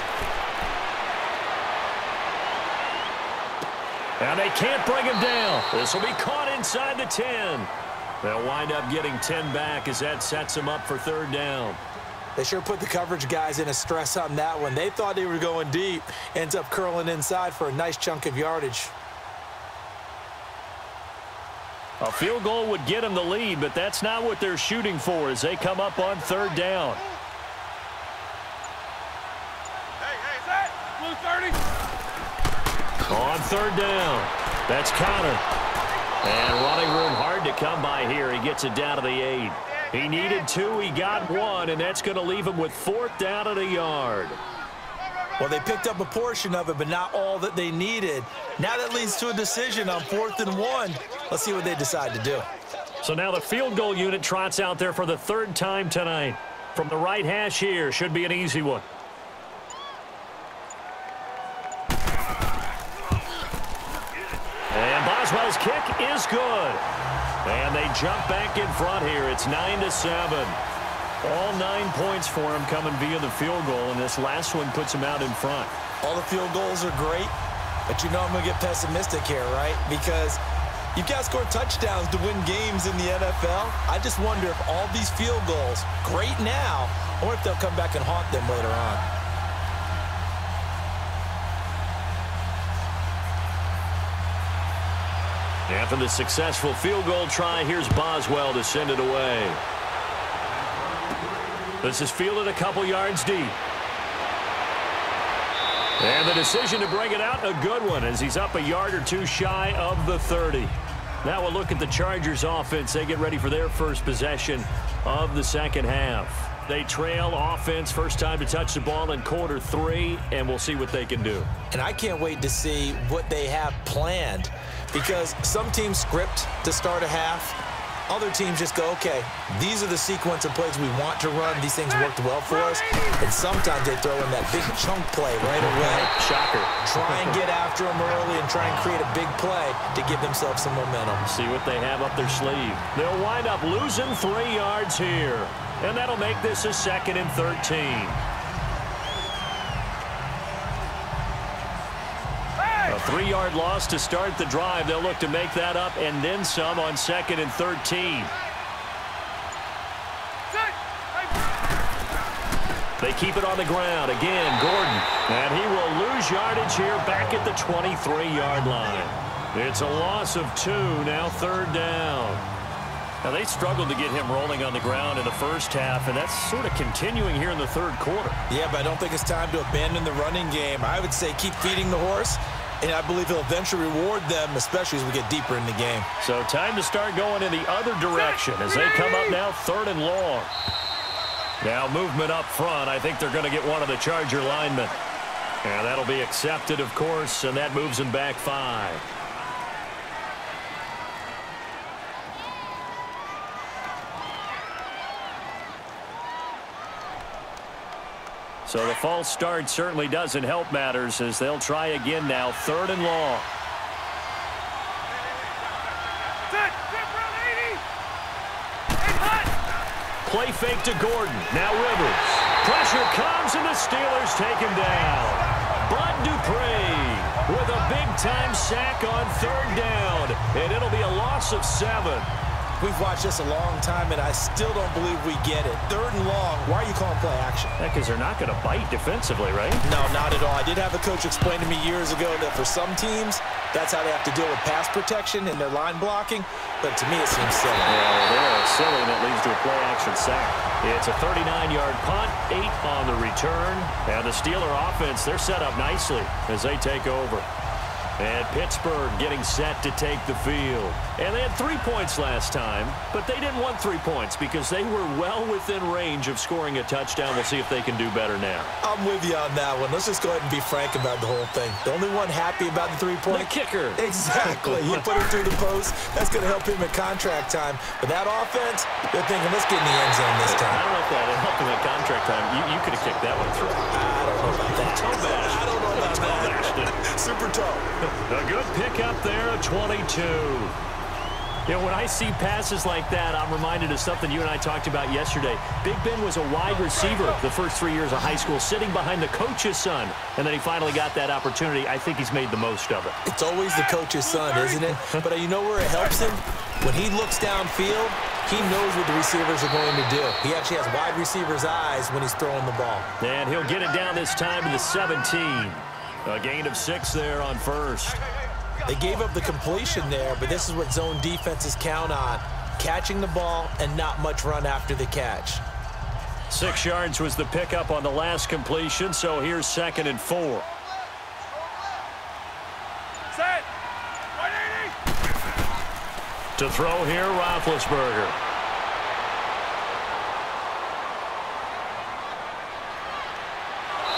A: And they can't bring him down. This will be caught inside the 10. They'll wind up getting 10 back as that sets them up for third down.
B: They sure put the coverage guys in a stress on that one. They thought they were going deep. Ends up curling inside for a nice chunk of yardage.
A: A field goal would get them the lead, but that's not what they're shooting for as they come up on third down.
C: Hey, hey, is 30?
A: On third down. That's Conner. And running room hard to come by here. He gets it down to the eight. He needed two. He got one, and that's going to leave him with fourth down at a yard.
B: Well, they picked up a portion of it, but not all that they needed. Now that leads to a decision on fourth and one. Let's see what they decide to do.
A: So now the field goal unit trots out there for the third time tonight. From the right hash here, should be an easy one. And Boswell's kick is good. And they jump back in front here. It's 9 to seven. All nine points for him coming via the field goal, and this last one puts him out in front.
B: All the field goals are great, but you know I'm going to get pessimistic here, right? Because you've got to score touchdowns to win games in the NFL. I just wonder if all these field goals, great now, or if they'll come back and haunt them later on.
A: After the successful field goal try, here's Boswell to send it away. This is fielded a couple yards deep. And the decision to bring it out, a good one, as he's up a yard or two shy of the 30. Now we'll look at the Chargers offense. They get ready for their first possession of the second half. They trail offense first time to touch the ball in quarter three, and we'll see what they can do.
B: And I can't wait to see what they have planned because some teams script to start a half. Other teams just go, okay, these are the sequence of plays we want to run. These things worked well for us. And sometimes they throw in that big chunk play right away.
A: Shocker.
B: Try and get after them early and try and create a big play to give themselves some momentum.
A: See what they have up their sleeve. They'll wind up losing three yards here. And that'll make this a second and 13. Three-yard loss to start the drive. They'll look to make that up and then some on second and 13. They keep it on the ground. Again, Gordon. And he will lose yardage here back at the 23-yard line. It's a loss of two, now third down. Now, they struggled to get him rolling on the ground in the first half, and that's sort of continuing here in the third quarter.
B: Yeah, but I don't think it's time to abandon the running game. I would say keep feeding the horse, and I believe he'll eventually reward them, especially as we get deeper in the game.
A: So time to start going in the other direction as they come up now third and long. Now movement up front. I think they're going to get one of the Charger linemen. And that'll be accepted, of course, and that moves them back five. So the false start certainly doesn't help matters as they'll try again now, third and long. Play fake to Gordon. Now Rivers. Pressure comes and the Steelers take him down. Bud Dupree with a big-time sack on third down. And it'll be a loss of seven.
B: We've watched this a long time, and I still don't believe we get it. Third and long, why are you calling play action?
A: Because they're not going to bite defensively, right?
B: No, not at all. I did have a coach explain to me years ago that for some teams, that's how they have to deal with pass protection and their line blocking. But to me, it seems silly.
A: Yeah, they're silly, and it leads to a play-action sack. It's a 39-yard punt, eight on the return. And the Steeler offense, they're set up nicely as they take over. And Pittsburgh getting set to take the field. And they had three points last time, but they didn't want three points because they were well within range of scoring a touchdown. We'll see if they can do better now.
B: I'm with you on that one. Let's just go ahead and be frank about the whole thing. The only one happy about the three-point...
A: The kicker.
B: Exactly. you put him through the post. That's going to help him at contract time. But that offense, they're thinking, let's get in the end zone this time.
A: I don't know if that helped him at contract time. You, you could have kicked that one through.
B: I don't know about that. I don't know Super toe.
A: A good pick up there, 22. You know, when I see passes like that, I'm reminded of something you and I talked about yesterday. Big Ben was a wide receiver the first three years of high school, sitting behind the coach's son, and then he finally got that opportunity. I think he's made the most of it.
B: It's always the coach's son, isn't it? But uh, you know where it helps him? When he looks downfield, he knows what the receivers are going to do. He actually has wide receivers' eyes when he's throwing the ball.
A: And he'll get it down this time to the 17. A gain of six there on first.
B: They gave up the completion there, but this is what zone defenses count on. Catching the ball and not much run after the catch.
A: Six yards was the pickup on the last completion, so here's second and four.
C: Set. 180.
A: To throw here, Roethlisberger.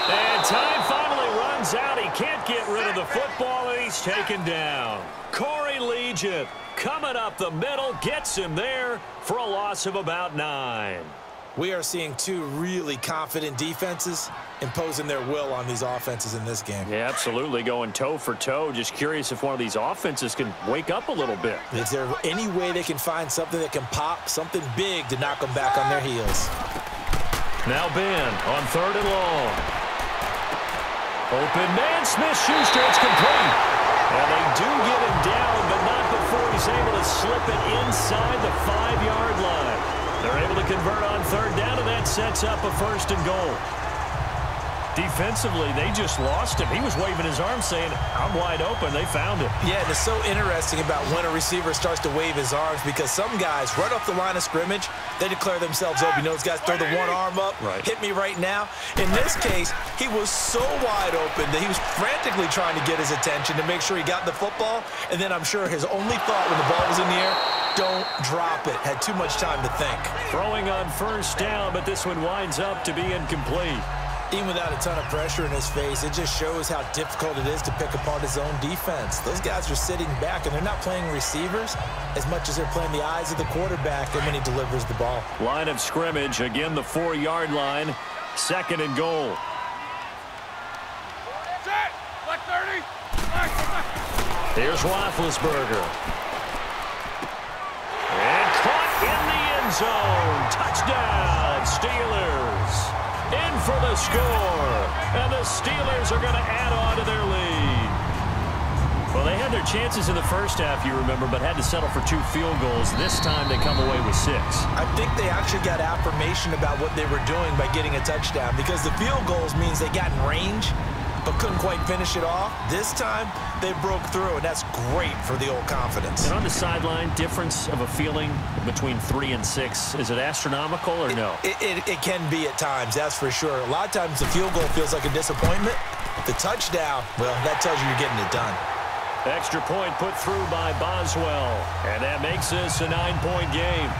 A: And time finally runs out. He can't get rid of the football, and he's taken down. Corey Liuget coming up the middle, gets him there for a loss of about nine.
B: We are seeing two really confident defenses imposing their will on these offenses in this game.
A: Yeah, absolutely, going toe for toe. Just curious if one of these offenses can wake up a little bit.
B: Is there any way they can find something that can pop, something big to knock them back on their heels?
A: Now Ben on third and long. Open man, Smith-Schuster, it's complete. And they do get him down, but not before he's able to slip it inside the five-yard line. They're able to convert on third down, and that sets up a first and goal. Defensively, they just lost him. He was waving his arm saying, I'm wide open. They found him.
B: Yeah, and it's so interesting about when a receiver starts to wave his arms because some guys, right off the line of scrimmage, they declare themselves open. You know, those guys throw the one arm up,
A: right.
B: hit me right now. In this case, he was so wide open that he was frantically trying to get his attention to make sure he got the football. And then I'm sure his only thought when the ball was in the air, don't drop it. Had too much time to think.
A: Throwing on first down, but this one winds up to be incomplete.
B: Even without a ton of pressure in his face, it just shows how difficult it is to pick apart his own defense. Those guys are sitting back, and they're not playing receivers as much as they're playing the eyes of the quarterback and when he delivers the ball.
A: Line of scrimmage, again the four-yard line, second and goal.
C: Set. Black 30. Black, black.
A: Here's Roethlisberger. And caught in the end zone. Touchdown, Steelers in for the score. And the Steelers are going to add on to their lead. Well, they had their chances in the first half, you remember, but had to settle for two field goals. This time they come away with six.
B: I think they actually got affirmation about what they were doing by getting a touchdown because the field goals means they got in range but couldn't quite finish it off. This time, they broke through, and that's great for the old confidence.
A: And on the sideline, difference of a feeling between three and six, is it astronomical or no?
B: It, it, it, can be at times, that's for sure. A lot of times the field goal feels like a disappointment. The touchdown, well, that tells you you're getting it done.
A: Extra point put through by Boswell, and that makes this a nine-point game.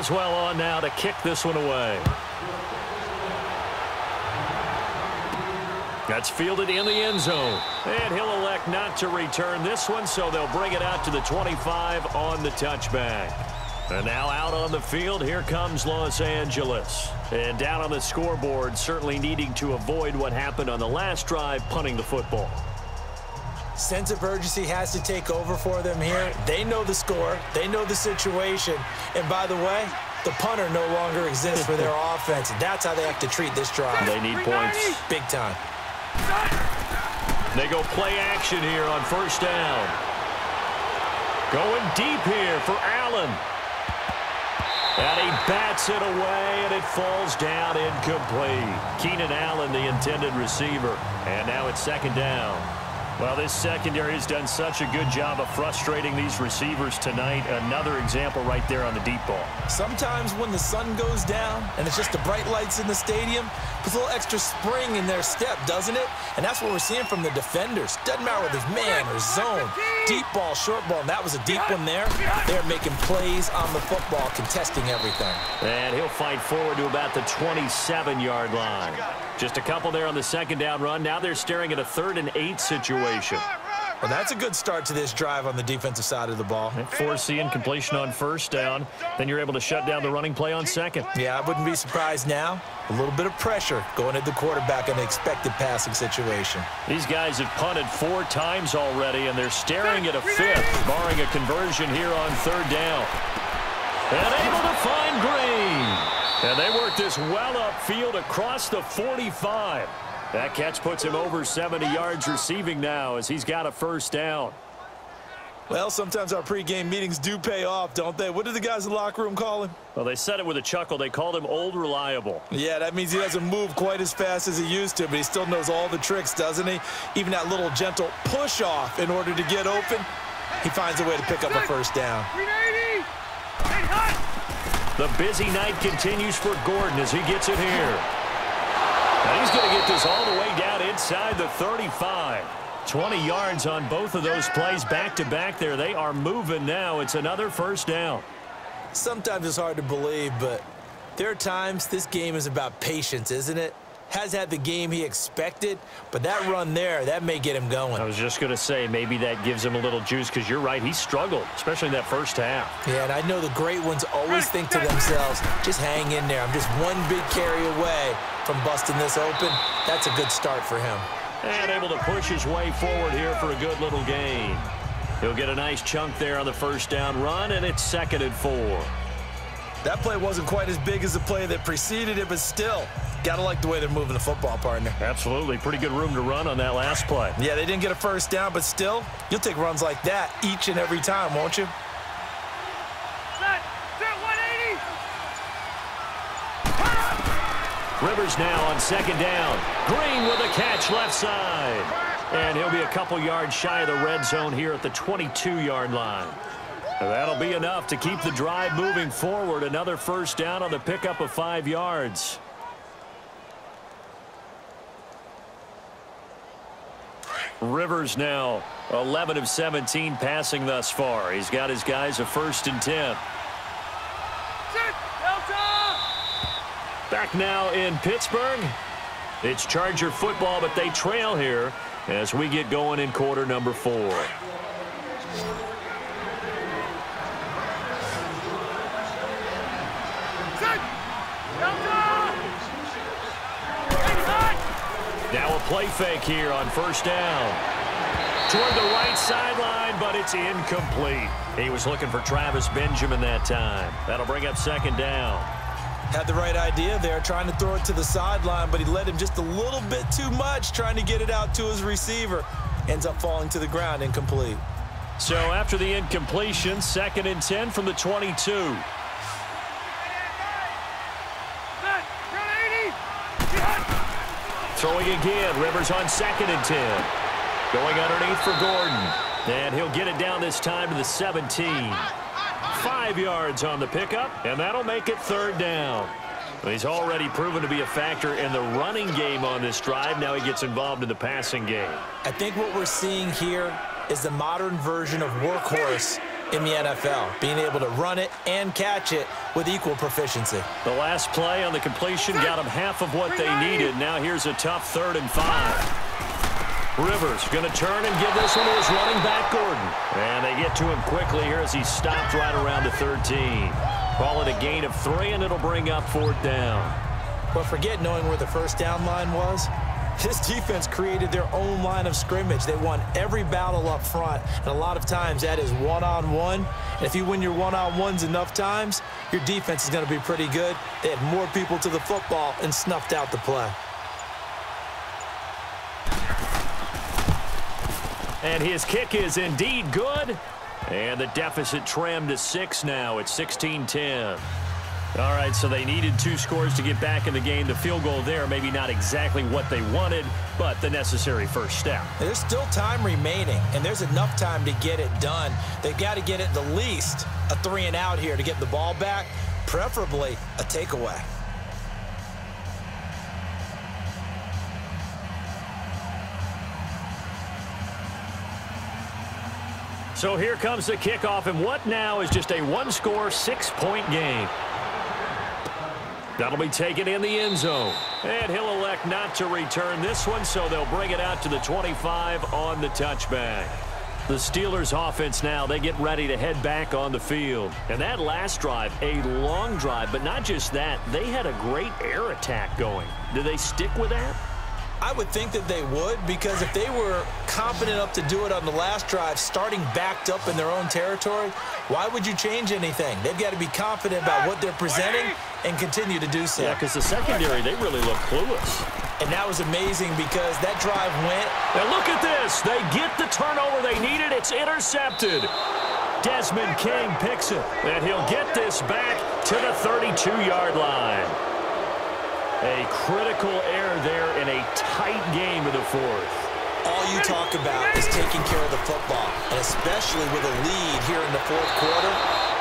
A: Boswell on now to kick this one away. That's fielded in the end zone. And he'll elect not to return this one, so they'll bring it out to the 25 on the touchback. And now out on the field, here comes Los Angeles. And down on the scoreboard, certainly needing to avoid what happened on the last drive, punting the football.
B: Sense of urgency has to take over for them here. They know the score. They know the situation. And by the way, the punter no longer exists for their offense. That's how they have to treat this drive.
A: They need points.
B: Big time.
A: They go play action here on first down. Going deep here for Allen. And he bats it away, and it falls down incomplete. Keenan Allen, the intended receiver. And now it's second down. Well, this secondary has done such a good job of frustrating these receivers tonight. Another example right there on the deep ball.
B: Sometimes when the sun goes down and it's just the bright lights in the stadium, puts a little extra spring in their step, doesn't it? And that's what we're seeing from the defenders. Doesn't matter whether it's man or zone, deep ball, short ball, and that was a deep one there. They're making plays on the football, contesting everything.
A: And he'll fight forward to about the 27-yard line. Just a couple there on the second down run. Now they're staring at a third and eight situation.
B: Well, that's a good start to this drive on the defensive side of the ball.
A: Foreseeing completion on first down. Then you're able to shut down the running play on second.
B: Yeah, I wouldn't be surprised now. A little bit of pressure going at the quarterback in an expected passing situation.
A: These guys have punted four times already, and they're staring at a fifth, barring a conversion here on third down. And able to find Green. And they work this well upfield across the 45. That catch puts him over 70 yards receiving now as he's got a first down.
B: Well, sometimes our pregame meetings do pay off, don't they? What did the guys in the locker room call him?
A: Well, they said it with a chuckle. They called him Old Reliable.
B: Yeah, that means he doesn't move quite as fast as he used to, but he still knows all the tricks, doesn't he? Even that little gentle push-off in order to get open, he finds a way to pick up a first down.
A: The busy night continues for Gordon as he gets it here. And he's going to get this all the way down inside the 35. 20 yards on both of those plays back-to-back -back there. They are moving now. It's another first down.
B: Sometimes it's hard to believe, but there are times this game is about patience, isn't it? has had the game he expected, but that run there, that may get him going.
A: I was just going to say, maybe that gives him a little juice because you're right, he struggled, especially in that first half.
B: Yeah, and I know the great ones always think to themselves, just hang in there. I'm just one big carry away from busting this open. That's a good start for him.
A: And able to push his way forward here for a good little gain. He'll get a nice chunk there on the first down run, and it's second and four.
B: That play wasn't quite as big as the play that preceded it, but still, got to like the way they're moving the football, partner.
A: Absolutely. Pretty good room to run on that last play.
B: Yeah, they didn't get a first down, but still, you'll take runs like that each and every time, won't you?
A: Rivers now on second down. Green with a catch left side. And he'll be a couple yards shy of the red zone here at the 22-yard line. That'll be enough to keep the drive moving forward. Another first down on the pickup of five yards. Rivers now 11 of 17 passing thus far. He's got his guys a first and 10. Back now in Pittsburgh. It's Charger football, but they trail here as we get going in quarter number four. Now a play fake here on first down. Toward the right sideline, but it's incomplete. He was looking for Travis Benjamin that time. That'll bring up second down.
B: Had the right idea there, trying to throw it to the sideline, but he led him just a little bit too much, trying to get it out to his receiver. Ends up falling to the ground, incomplete.
A: So after the incompletion, second and 10 from the 22. Throwing again, Rivers on second and 10. Going underneath for Gordon. And he'll get it down this time to the 17. Five yards on the pickup, and that'll make it third down. He's already proven to be a factor in the running game on this drive. Now he gets involved in the passing game.
B: I think what we're seeing here is the modern version of workhorse in the NFL, being able to run it and catch it with equal proficiency.
A: The last play on the completion got him half of what they needed. Now here's a tough third and five. Rivers going to turn and give this one to his running back, Gordon. And they get to him quickly here as he stopped right around the 13. Call it a gain of three, and it'll bring up fourth down.
B: But forget knowing where the first down line was. This defense created their own line of scrimmage. They won every battle up front, and a lot of times that is one-on-one. -on -one. And if you win your one-on-ones enough times, your defense is going to be pretty good. They had more people to the football and snuffed out the play.
A: And his kick is indeed good. And the deficit trimmed to six now. It's 16-10. All right, so they needed two scores to get back in the game. The field goal there, maybe not exactly what they wanted, but the necessary first step.
B: There's still time remaining, and there's enough time to get it done. They've got to get it the least a three and out here to get the ball back, preferably a takeaway.
A: So here comes the kickoff, and what now is just a one-score, six-point game. That'll be taken in the end zone. And he'll elect not to return this one, so they'll bring it out to the 25 on the touchback. The Steelers offense now, they get ready to head back on the field. And that last drive, a long drive, but not just that, they had a great air attack going. Do they stick with that?
B: I would think that they would because if they were confident enough to do it on the last drive, starting backed up in their own territory, why would you change anything? They've got to be confident about what they're presenting and continue to do so.
A: Yeah, because the secondary, they really look clueless.
B: And that was amazing because that drive went.
A: Now look at this. They get the turnover they needed. It's intercepted. Desmond King picks it, and he'll get this back to the 32-yard line. A critical error there in a tight game of the fourth.
B: All you talk about is taking care of the football, and especially with a lead here in the fourth quarter,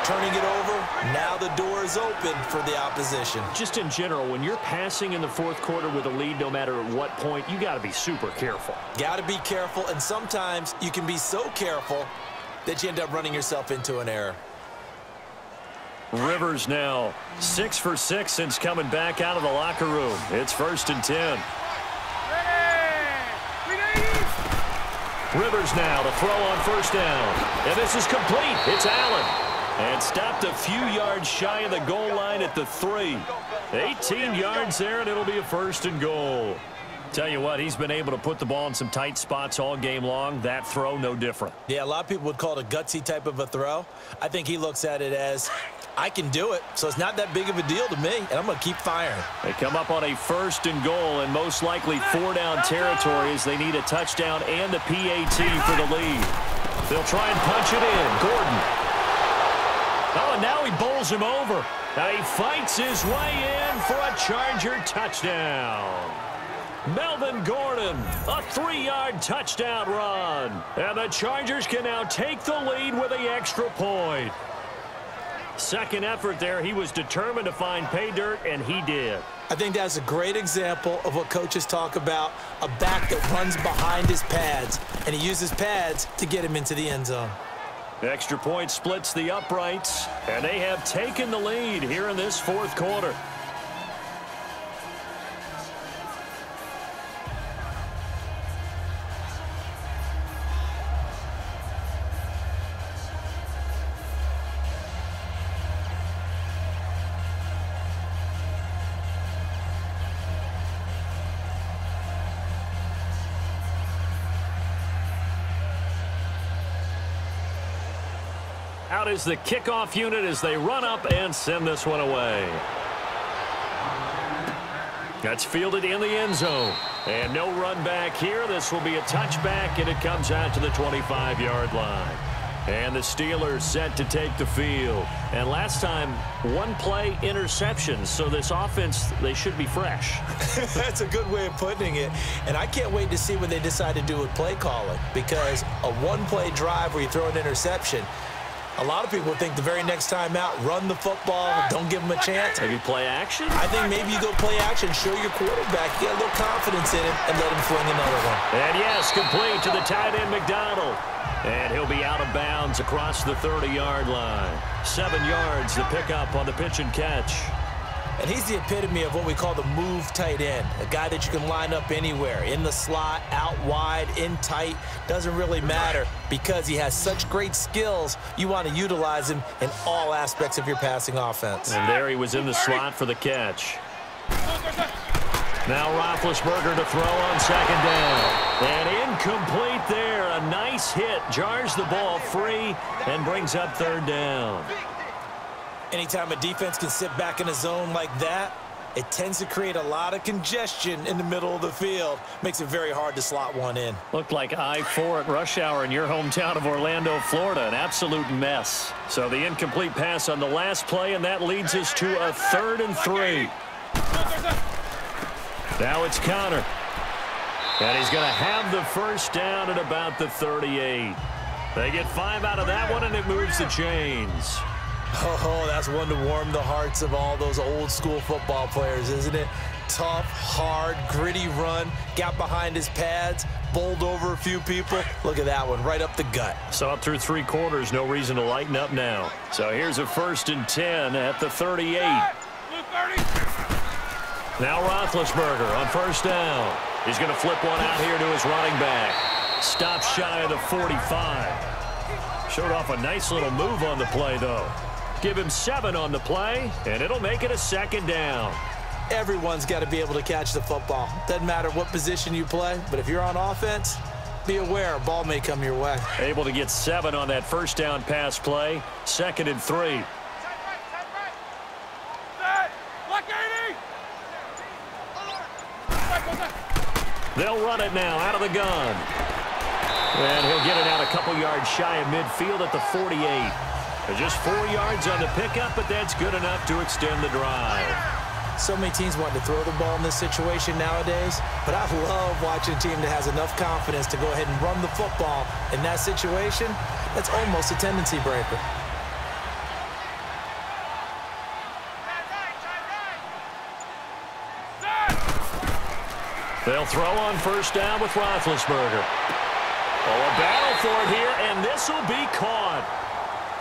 B: turning it over, now the door is open for the opposition.
A: Just in general, when you're passing in the fourth quarter with a lead, no matter at what point, you got to be super careful.
B: Got to be careful, and sometimes you can be so careful that you end up running yourself into an error.
A: Rivers now six for six since coming back out of the locker room. It's first and ten. Rivers now to throw on first down. And this is complete. It's Allen. And stopped a few yards shy of the goal line at the three. 18 yards there, and it'll be a first and goal. Tell you what, he's been able to put the ball in some tight spots all game long. That throw, no different.
B: Yeah, a lot of people would call it a gutsy type of a throw. I think he looks at it as, I can do it, so it's not that big of a deal to me, and I'm going to keep firing.
A: They come up on a first and goal, and most likely four down territory as they need a touchdown and a PAT for the lead. They'll try and punch it in. Gordon. Oh, and now he bowls him over. Now he fights his way in for a Charger touchdown. Melvin Gordon, a three-yard touchdown run. And the Chargers can now take the lead with the extra point. Second effort there, he was determined to find pay dirt, and he did.
B: I think that's a great example of what coaches talk about, a back that runs behind his pads, and he uses pads to get him into the end zone.
A: Extra point splits the uprights, and they have taken the lead here in this fourth quarter. Is the kickoff unit as they run up and send this one away. That's fielded in the end zone. And no run back here. This will be a touchback, and it comes out to the 25-yard line. And the Steelers set to take the field. And last time, one play interception. So this offense, they should be fresh.
B: That's a good way of putting it. And I can't wait to see what they decide to do with play calling. Because a one-play drive where you throw an interception – a lot of people think the very next time out, run the football, don't give him a chance.
A: Maybe play action?
B: I think maybe you go play action, show your quarterback, get a little confidence in him, and let him fling another one.
A: And yes, complete to the tight end McDonald. And he'll be out of bounds across the 30-yard line. Seven yards the pickup on the pitch and catch.
B: And he's the epitome of what we call the move tight end, a guy that you can line up anywhere, in the slot, out wide, in tight, doesn't really matter because he has such great skills, you want to utilize him in all aspects of your passing offense.
A: And there he was in the slot for the catch. Now Roethlisberger to throw on second down. And incomplete there. A nice hit. Jars the ball free and brings up third down.
B: Anytime a defense can sit back in a zone like that, it tends to create a lot of congestion in the middle of the field. Makes it very hard to slot one in.
A: Looked like I-4 at rush hour in your hometown of Orlando, Florida. An absolute mess. So the incomplete pass on the last play, and that leads us to a third and three. Now it's Conner. And he's going to have the first down at about the 38. They get five out of that one, and it moves the chains.
B: Oh, that's one to warm the hearts of all those old school football players, isn't it? Tough, hard, gritty run, got behind his pads, bowled over a few people. Look at that one, right up the gut.
A: Saw it through three quarters, no reason to lighten up now. So here's a first and 10 at the 38. Now Roethlisberger on first down. He's going to flip one out here to his running back. Stop shy of the 45. Showed off a nice little move on the play, though. Give him seven on the play, and it'll make it a second down.
B: Everyone's got to be able to catch the football. Doesn't matter what position you play, but if you're on offense, be aware a ball may come your way.
A: Able to get seven on that first down pass play. Second and three. They'll run it now out of the gun. And he'll get it out a couple yards shy of midfield at the 48. Just four yards on the pickup, but that's good enough to extend the drive.
B: So many teams want to throw the ball in this situation nowadays, but I love watching a team that has enough confidence to go ahead and run the football in that situation. That's almost a tendency breaker.
A: They'll throw on first down with Roethlisberger. Oh, a battle for it here, and this will be caught.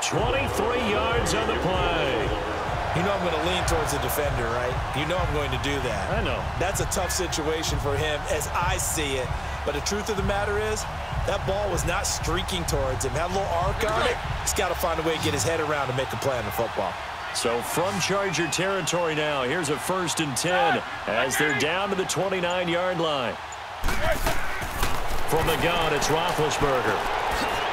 A: 23 yards on the play.
B: You know I'm going to lean towards the defender, right? You know I'm going to do that.
A: I know.
B: That's a tough situation for him as I see it. But the truth of the matter is, that ball was not streaking towards him. Had a little arc on it. He's got to find a way to get his head around to make a play on the football.
A: So from Charger territory now, here's a first and 10 as they're down to the 29-yard line. From the gun, it's Roethlisberger.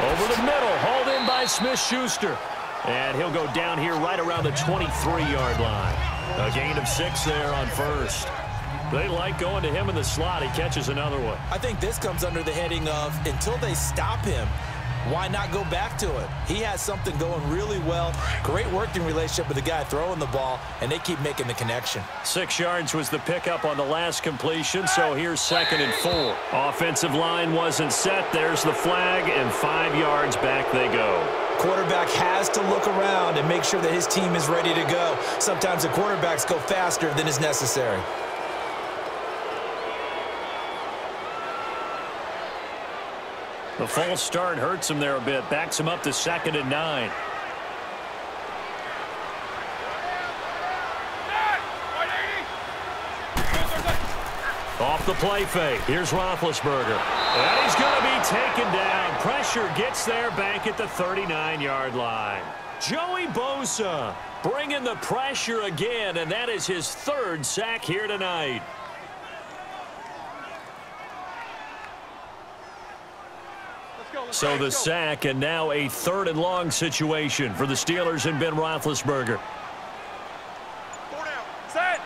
A: Over the middle, hauled in by Smith-Schuster. And he'll go down here right around the 23-yard line. A gain of six there on first. They like going to him in the slot. He catches another one.
B: I think this comes under the heading of until they stop him, why not go back to it? He has something going really well. Great working relationship with the guy throwing the ball, and they keep making the connection.
A: Six yards was the pickup on the last completion, so here's second and four. Offensive line wasn't set. There's the flag, and five yards back they go.
B: Quarterback has to look around and make sure that his team is ready to go. Sometimes the quarterbacks go faster than is necessary.
A: The false start hurts him there a bit. Backs him up to second and nine. Off the play fake. Here's Roethlisberger. And he's going to be taken down. Pressure gets there back at the 39-yard line. Joey Bosa bringing the pressure again, and that is his third sack here tonight. So the sack and now a third and long situation for the Steelers and Ben Roethlisberger.
C: Set.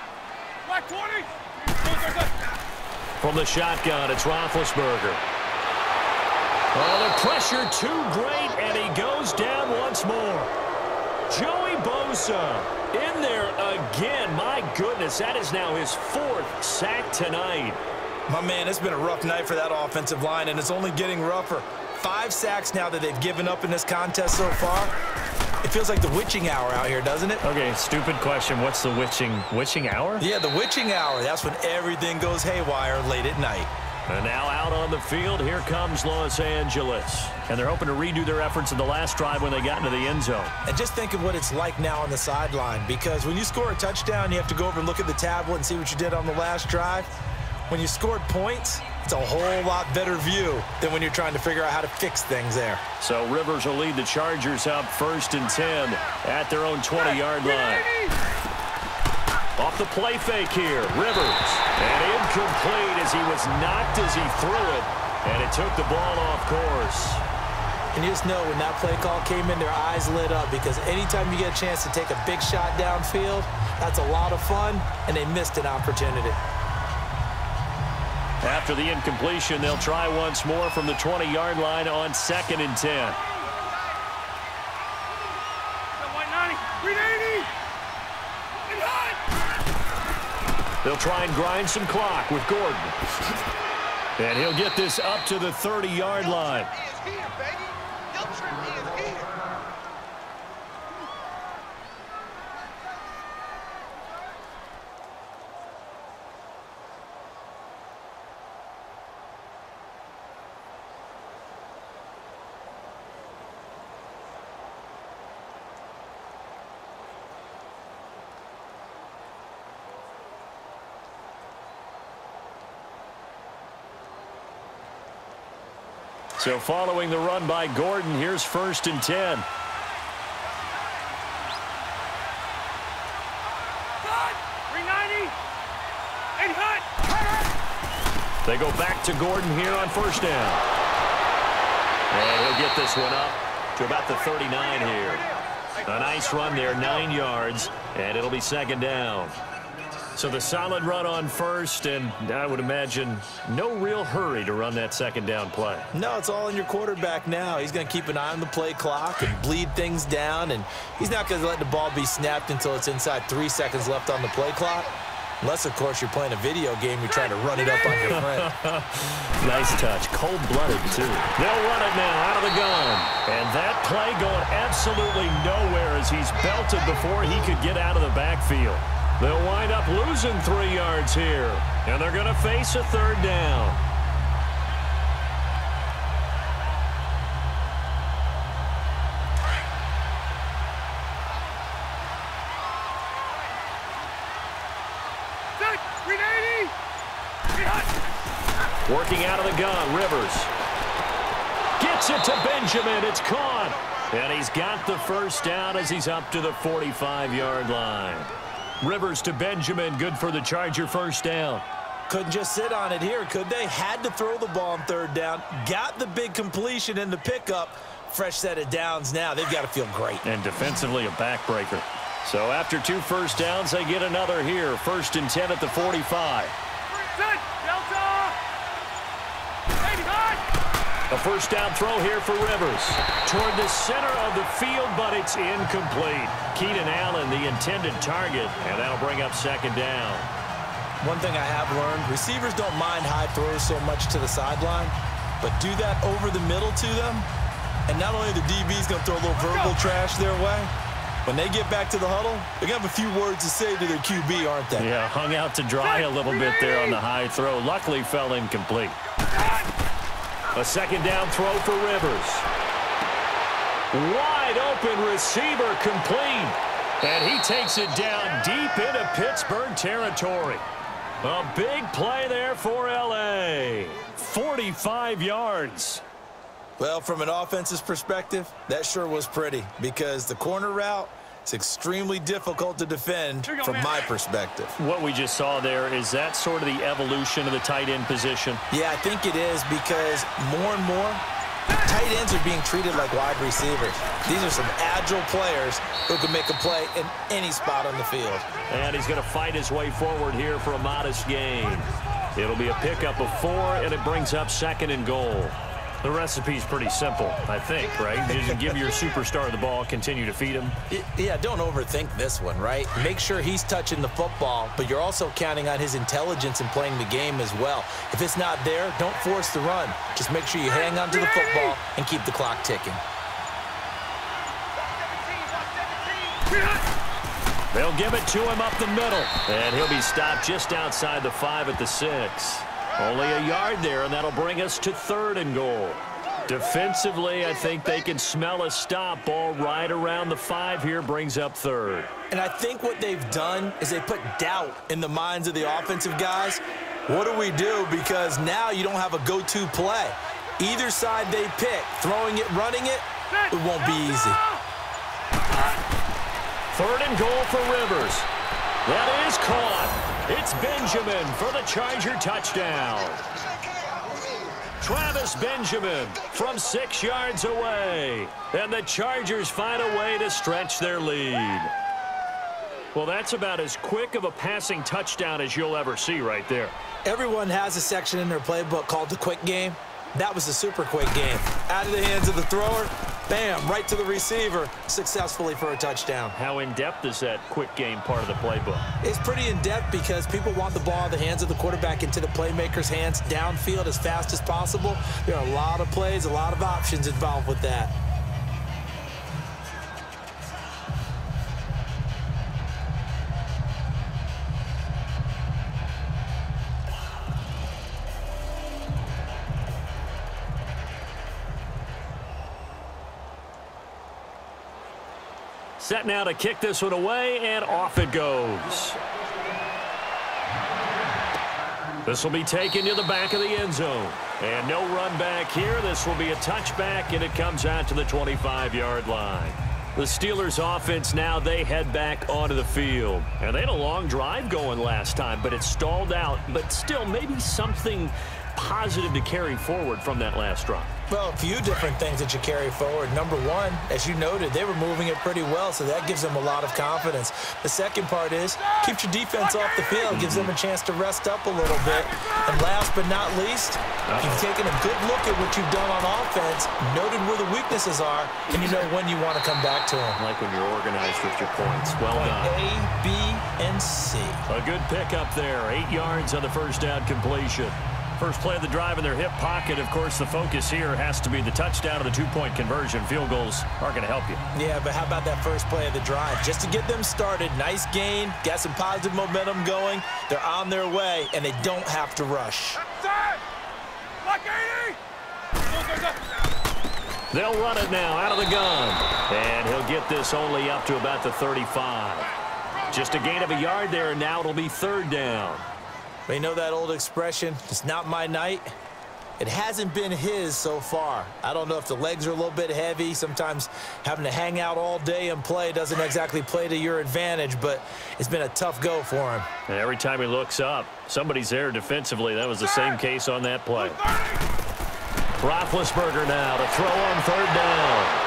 C: Black 20.
A: From the shotgun, it's Roethlisberger. Oh, the pressure too great, and he goes down once more. Joey Bosa in there again. My goodness, that is now his fourth sack tonight.
B: My man, it's been a rough night for that offensive line, and it's only getting rougher. Five sacks now that they've given up in this contest so far. It feels like the witching hour out here, doesn't it?
A: Okay, stupid question. What's the witching witching hour?
B: Yeah, the witching hour. That's when everything goes haywire late at night.
A: And now out on the field, here comes Los Angeles. And they're hoping to redo their efforts in the last drive when they got into the end zone.
B: And just think of what it's like now on the sideline because when you score a touchdown, you have to go over and look at the tablet and see what you did on the last drive. When you scored points, it's a whole lot better view than when you're trying to figure out how to fix things there.
A: So Rivers will lead the Chargers up first and 10 at their own 20-yard line. Off the play fake here, Rivers. And incomplete as he was knocked as he threw it. And it took the ball off course.
B: And you just know when that play call came in, their eyes lit up because anytime you get a chance to take a big shot downfield, that's a lot of fun, and they missed an opportunity.
A: After the incompletion, they'll try once more from the 20-yard line on second and 10. They'll try and grind some clock with Gordon. And he'll get this up to the 30-yard line. So following the run by Gordon, here's first and 10. They go back to Gordon here on first down. And he'll get this one up to about the 39 here. A nice run there, nine yards, and it'll be second down. So the solid run on first, and I would imagine no real hurry to run that second down play.
B: No, it's all in your quarterback now. He's going to keep an eye on the play clock and bleed things down, and he's not going to let the ball be snapped until it's inside three seconds left on the play clock. Unless, of course, you're playing a video game, you're trying to run it up on your friend.
A: nice touch. Cold-blooded, too. They'll run it now out of the gun. And that play going absolutely nowhere as he's belted before he could get out of the backfield. They'll wind up losing three yards here. And they're going to face a third down. Working out of the gun, Rivers. Gets it to Benjamin. It's caught. And he's got the first down as he's up to the 45-yard line. Rivers to Benjamin, good for the Charger first down.
B: Couldn't just sit on it here, could they? Had to throw the ball on third down. Got the big completion in the pickup. Fresh set of downs now. They've got to feel great.
A: And defensively a backbreaker. So after two first downs, they get another here. First and 10 at the 45. A first down throw here for Rivers. Toward the center of the field, but it's incomplete. Keenan Allen, the intended target, and that'll bring up second down.
B: One thing I have learned, receivers don't mind high throws so much to the sideline, but do that over the middle to them, and not only the DB's going to throw a little verbal trash their way, when they get back to the huddle, they're going to have a few words to say to their QB, aren't they?
A: Yeah, hung out to dry a little bit there on the high throw. Luckily fell incomplete. A second down throw for Rivers. Wide open receiver complete. And he takes it down deep into Pittsburgh territory. A big play there for L.A. 45 yards.
B: Well, from an offense's perspective, that sure was pretty because the corner route is extremely difficult to defend from my perspective.
A: What we just saw there, is that sort of the evolution of the tight end position?
B: Yeah, I think it is because more and more, tight ends are being treated like wide receivers. These are some agile players who can make a play in any spot on the field.
A: And he's going to fight his way forward here for a modest gain. It'll be a pickup of four, and it brings up second and goal. The recipe's pretty simple, I think, right? Just give your superstar the ball, continue to feed him.
B: Yeah, don't overthink this one, right? Make sure he's touching the football, but you're also counting on his intelligence in playing the game as well. If it's not there, don't force the run. Just make sure you hang on to the football and keep the clock ticking.
A: They'll give it to him up the middle, and he'll be stopped just outside the five at the six. Only a yard there, and that'll bring us to third and goal. Defensively, I think they can smell a stop ball right around the five here, brings up third.
B: And I think what they've done is they put doubt in the minds of the offensive guys. What do we do? Because now you don't have a go-to play. Either side they pick, throwing it, running it, it won't be easy.
A: Third and goal for Rivers. That is caught. It's Benjamin for the Charger touchdown. Travis Benjamin from six yards away. And the Chargers find a way to stretch their lead. Well, that's about as quick of a passing touchdown as you'll ever see right there.
B: Everyone has a section in their playbook called the quick game. That was a super quick game. Out of the hands of the thrower, bam, right to the receiver, successfully for a touchdown.
A: How in-depth is that quick game part of the playbook?
B: It's pretty in-depth because people want the ball out of the hands of the quarterback into the playmaker's hands downfield as fast as possible. There are a lot of plays, a lot of options involved with that.
A: Set now to kick this one away, and off it goes. This will be taken to the back of the end zone. And no run back here. This will be a touchback, and it comes out to the 25-yard line. The Steelers offense now, they head back onto the field. And they had a long drive going last time, but it stalled out. But still, maybe something positive to carry forward from that last drive.
B: Well, a few different things that you carry forward. Number one, as you noted, they were moving it pretty well, so that gives them a lot of confidence. The second part is keep your defense off the field, gives them a chance to rest up a little bit. And last but not least, you've taken a good look at what you've done on offense, noted where the weaknesses are, and you know when you want to come back to them.
A: Like when you're organized with your points. Well done.
B: A, B, and C.
A: A good pickup there. Eight yards on the first down completion. First play of the drive in their hip pocket. Of course, the focus here has to be the touchdown of the two-point conversion. Field goals aren't going to help you.
B: Yeah, but how about that first play of the drive? Just to get them started, nice gain, got some positive momentum going. They're on their way, and they don't have to rush.
A: They'll run it now out of the gun. And he'll get this only up to about the 35. Just a gain of a yard there, and now it'll be third down.
B: They know that old expression, it's not my night. It hasn't been his so far. I don't know if the legs are a little bit heavy. Sometimes having to hang out all day and play doesn't exactly play to your advantage, but it's been a tough go for him.
A: And every time he looks up, somebody's there defensively. That was the same case on that play. Roethlisberger now to throw on third down.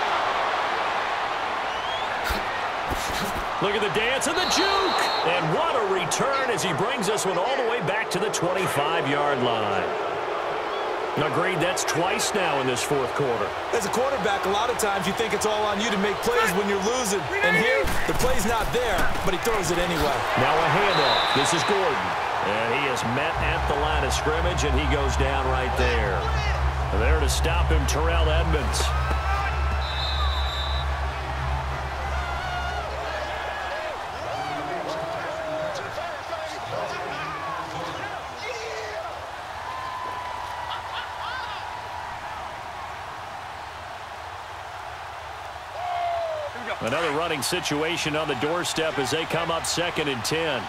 A: Look at the dance and the juke. And what a return as he brings this one all the way back to the 25-yard line. Agreed, that's twice now in this fourth quarter.
B: As a quarterback, a lot of times you think it's all on you to make plays when you're losing. And here, the play's not there, but he throws it anyway.
A: Now a handoff. This is Gordon. And he is met at the line of scrimmage, and he goes down right there. There to stop him, Terrell Edmunds. Another running situation on the doorstep as they come up second and 10.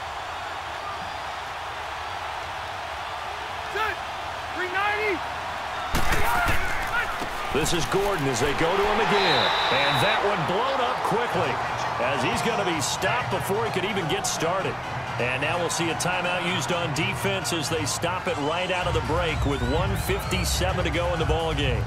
A: This is Gordon as they go to him again. And that one blown up quickly as he's going to be stopped before he could even get started. And now we'll see a timeout used on defense as they stop it right out of the break with 157 to go in the ball game.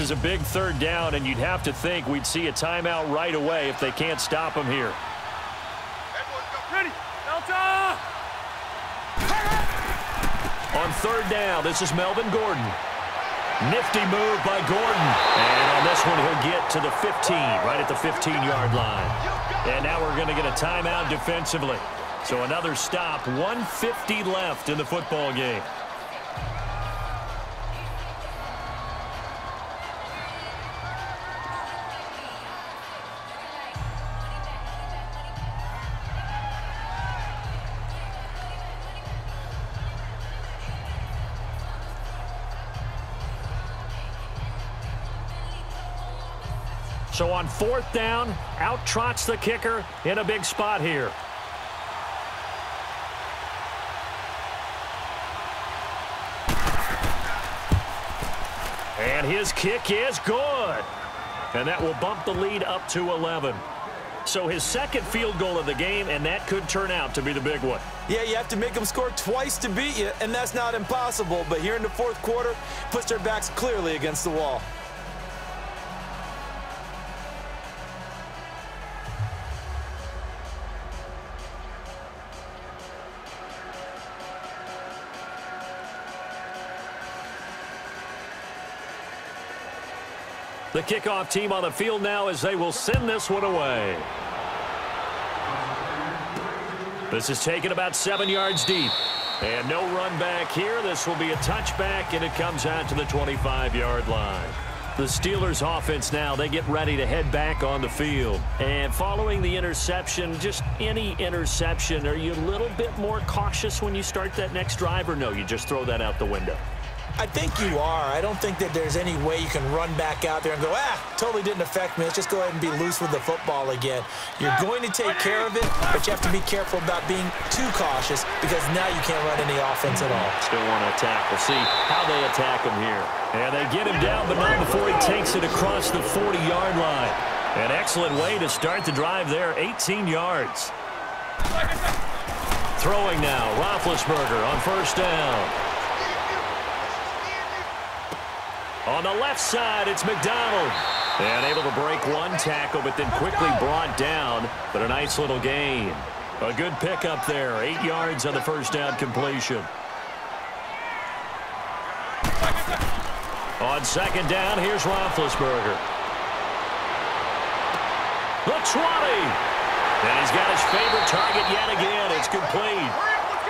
A: This is a big third down, and you'd have to think we'd see a timeout right away if they can't stop him here.
C: Ready, Delta!
A: On third down, this is Melvin Gordon. Nifty move by Gordon. And on this one, he'll get to the 15, right at the 15-yard line. And now we're going to get a timeout defensively. So another stop, 150 left in the football game. So on fourth down, out trots the kicker in a big spot here. And his kick is good. And that will bump the lead up to 11. So his second field goal of the game, and that could turn out to be the big one.
B: Yeah, you have to make them score twice to beat you, and that's not impossible. But here in the fourth quarter, puts their backs clearly against the wall.
A: The kickoff team on the field now as they will send this one away. This is taken about seven yards deep. And no run back here. This will be a touchback, and it comes out to the 25-yard line. The Steelers offense now, they get ready to head back on the field. And following the interception, just any interception, are you a little bit more cautious when you start that next drive, or no, you just throw that out the window?
B: I think you are. I don't think that there's any way you can run back out there and go, ah, totally didn't affect me. Let's just go ahead and be loose with the football again. You're going to take care of it, but you have to be careful about being too cautious because now you can't run any offense at all.
A: Still want to attack. We'll see how they attack him here. And they get him down, but not before he takes it across the 40-yard line. An excellent way to start the drive there, 18 yards. Throwing now, Roethlisberger on first down. On the left side, it's McDonald. And able to break one tackle, but then quickly brought down. But a nice little gain. A good pickup there. Eight yards on the first down completion. On second down, here's Roethlisberger. The 20. And he's got his favorite target yet again. It's complete.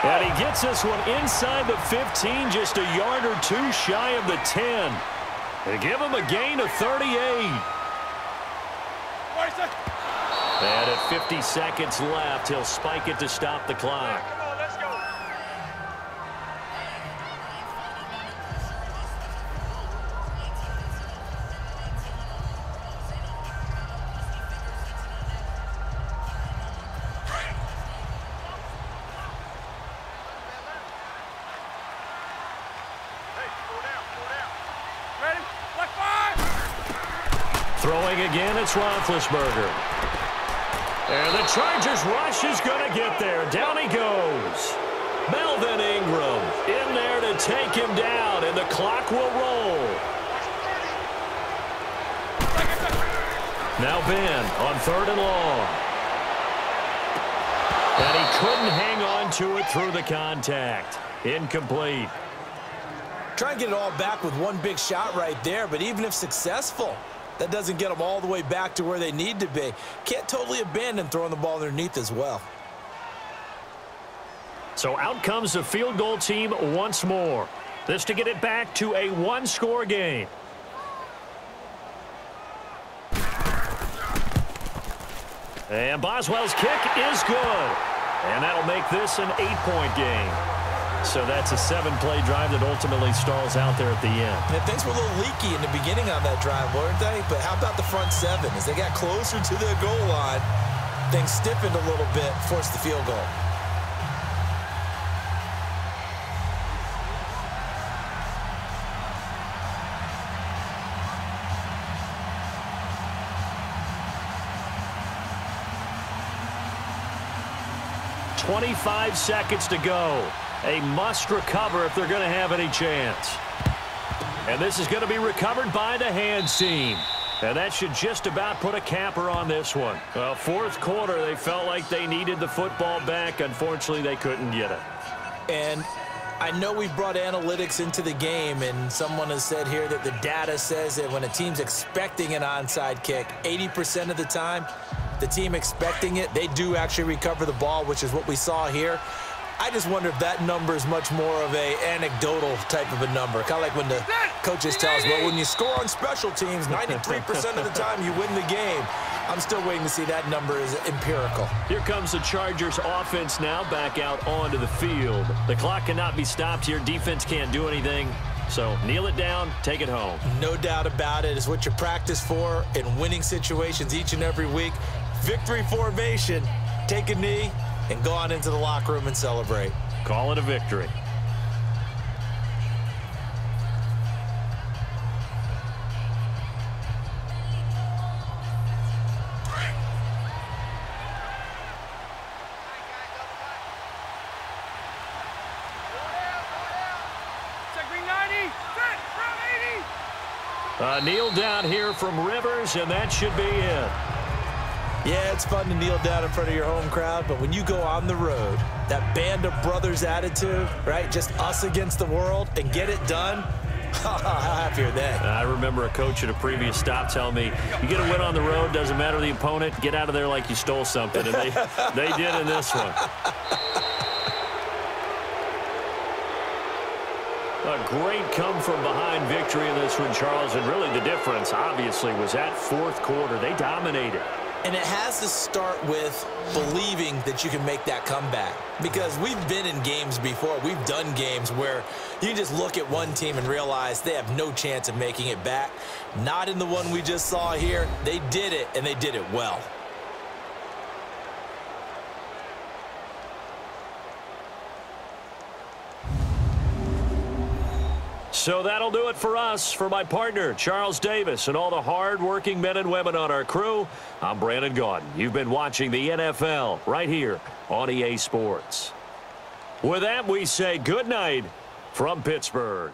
A: And he gets this one inside the 15, just a yard or two shy of the 10. They give him a gain of 38. And at 50 seconds left, he'll spike it to stop the clock. Roethlisberger. And the Chargers rush is going to get there. Down he goes. Melvin Ingram in there to take him down, and the clock will roll. Now Ben on third and long. And he couldn't hang on to it through the contact. Incomplete.
B: Try and get it all back with one big shot right there, but even if successful, that doesn't get them all the way back to where they need to be. Can't totally abandon throwing the ball underneath as well.
A: So out comes the field goal team once more. This to get it back to a one-score game. And Boswell's kick is good. And that'll make this an eight-point game. So that's a seven-play drive that ultimately stalls out there at the end.
B: And things were a little leaky in the beginning on that drive, weren't they? But how about the front seven? As they got closer to the goal line, things stiffened a little bit, forced the field goal.
A: 25 seconds to go. A must recover if they're going to have any chance. And this is going to be recovered by the hand team. And that should just about put a capper on this one. Well, fourth quarter, they felt like they needed the football back. Unfortunately, they couldn't get it.
B: And I know we've brought analytics into the game, and someone has said here that the data says that when a team's expecting an onside kick, 80% of the time, the team expecting it, they do actually recover the ball, which is what we saw here. I just wonder if that number is much more of a anecdotal type of a number. Kind of like when the coaches tell us, well, when you score on special teams, 93% of the time you win the game. I'm still waiting to see that number is empirical.
A: Here comes the Chargers offense now back out onto the field. The clock cannot be stopped here. Defense can't do anything. So kneel it down, take it home.
B: No doubt about it. It's what you practice for in winning situations each and every week victory formation, take a knee, and go on into the locker room and celebrate.
A: Call it a victory. Uh, kneel down here from Rivers, and that should be it.
B: Yeah, it's fun to kneel down in front of your home crowd, but when you go on the road, that band of brothers attitude, right, just us against the world, and get it done, how happy are they?
A: I remember a coach at a previous stop telling me, you get a win on the road, doesn't matter the opponent, get out of there like you stole something, and they, they did in this one. A great come-from-behind victory in this one, Charles, and really the difference, obviously, was that fourth quarter. They dominated.
B: And it has to start with believing that you can make that comeback. Because we've been in games before. We've done games where you just look at one team and realize they have no chance of making it back. Not in the one we just saw here. They did it, and they did it well.
A: So that'll do it for us. For my partner, Charles Davis, and all the hard-working men and women on our crew, I'm Brandon Gaudin. You've been watching the NFL right here on EA Sports. With that, we say good night from Pittsburgh.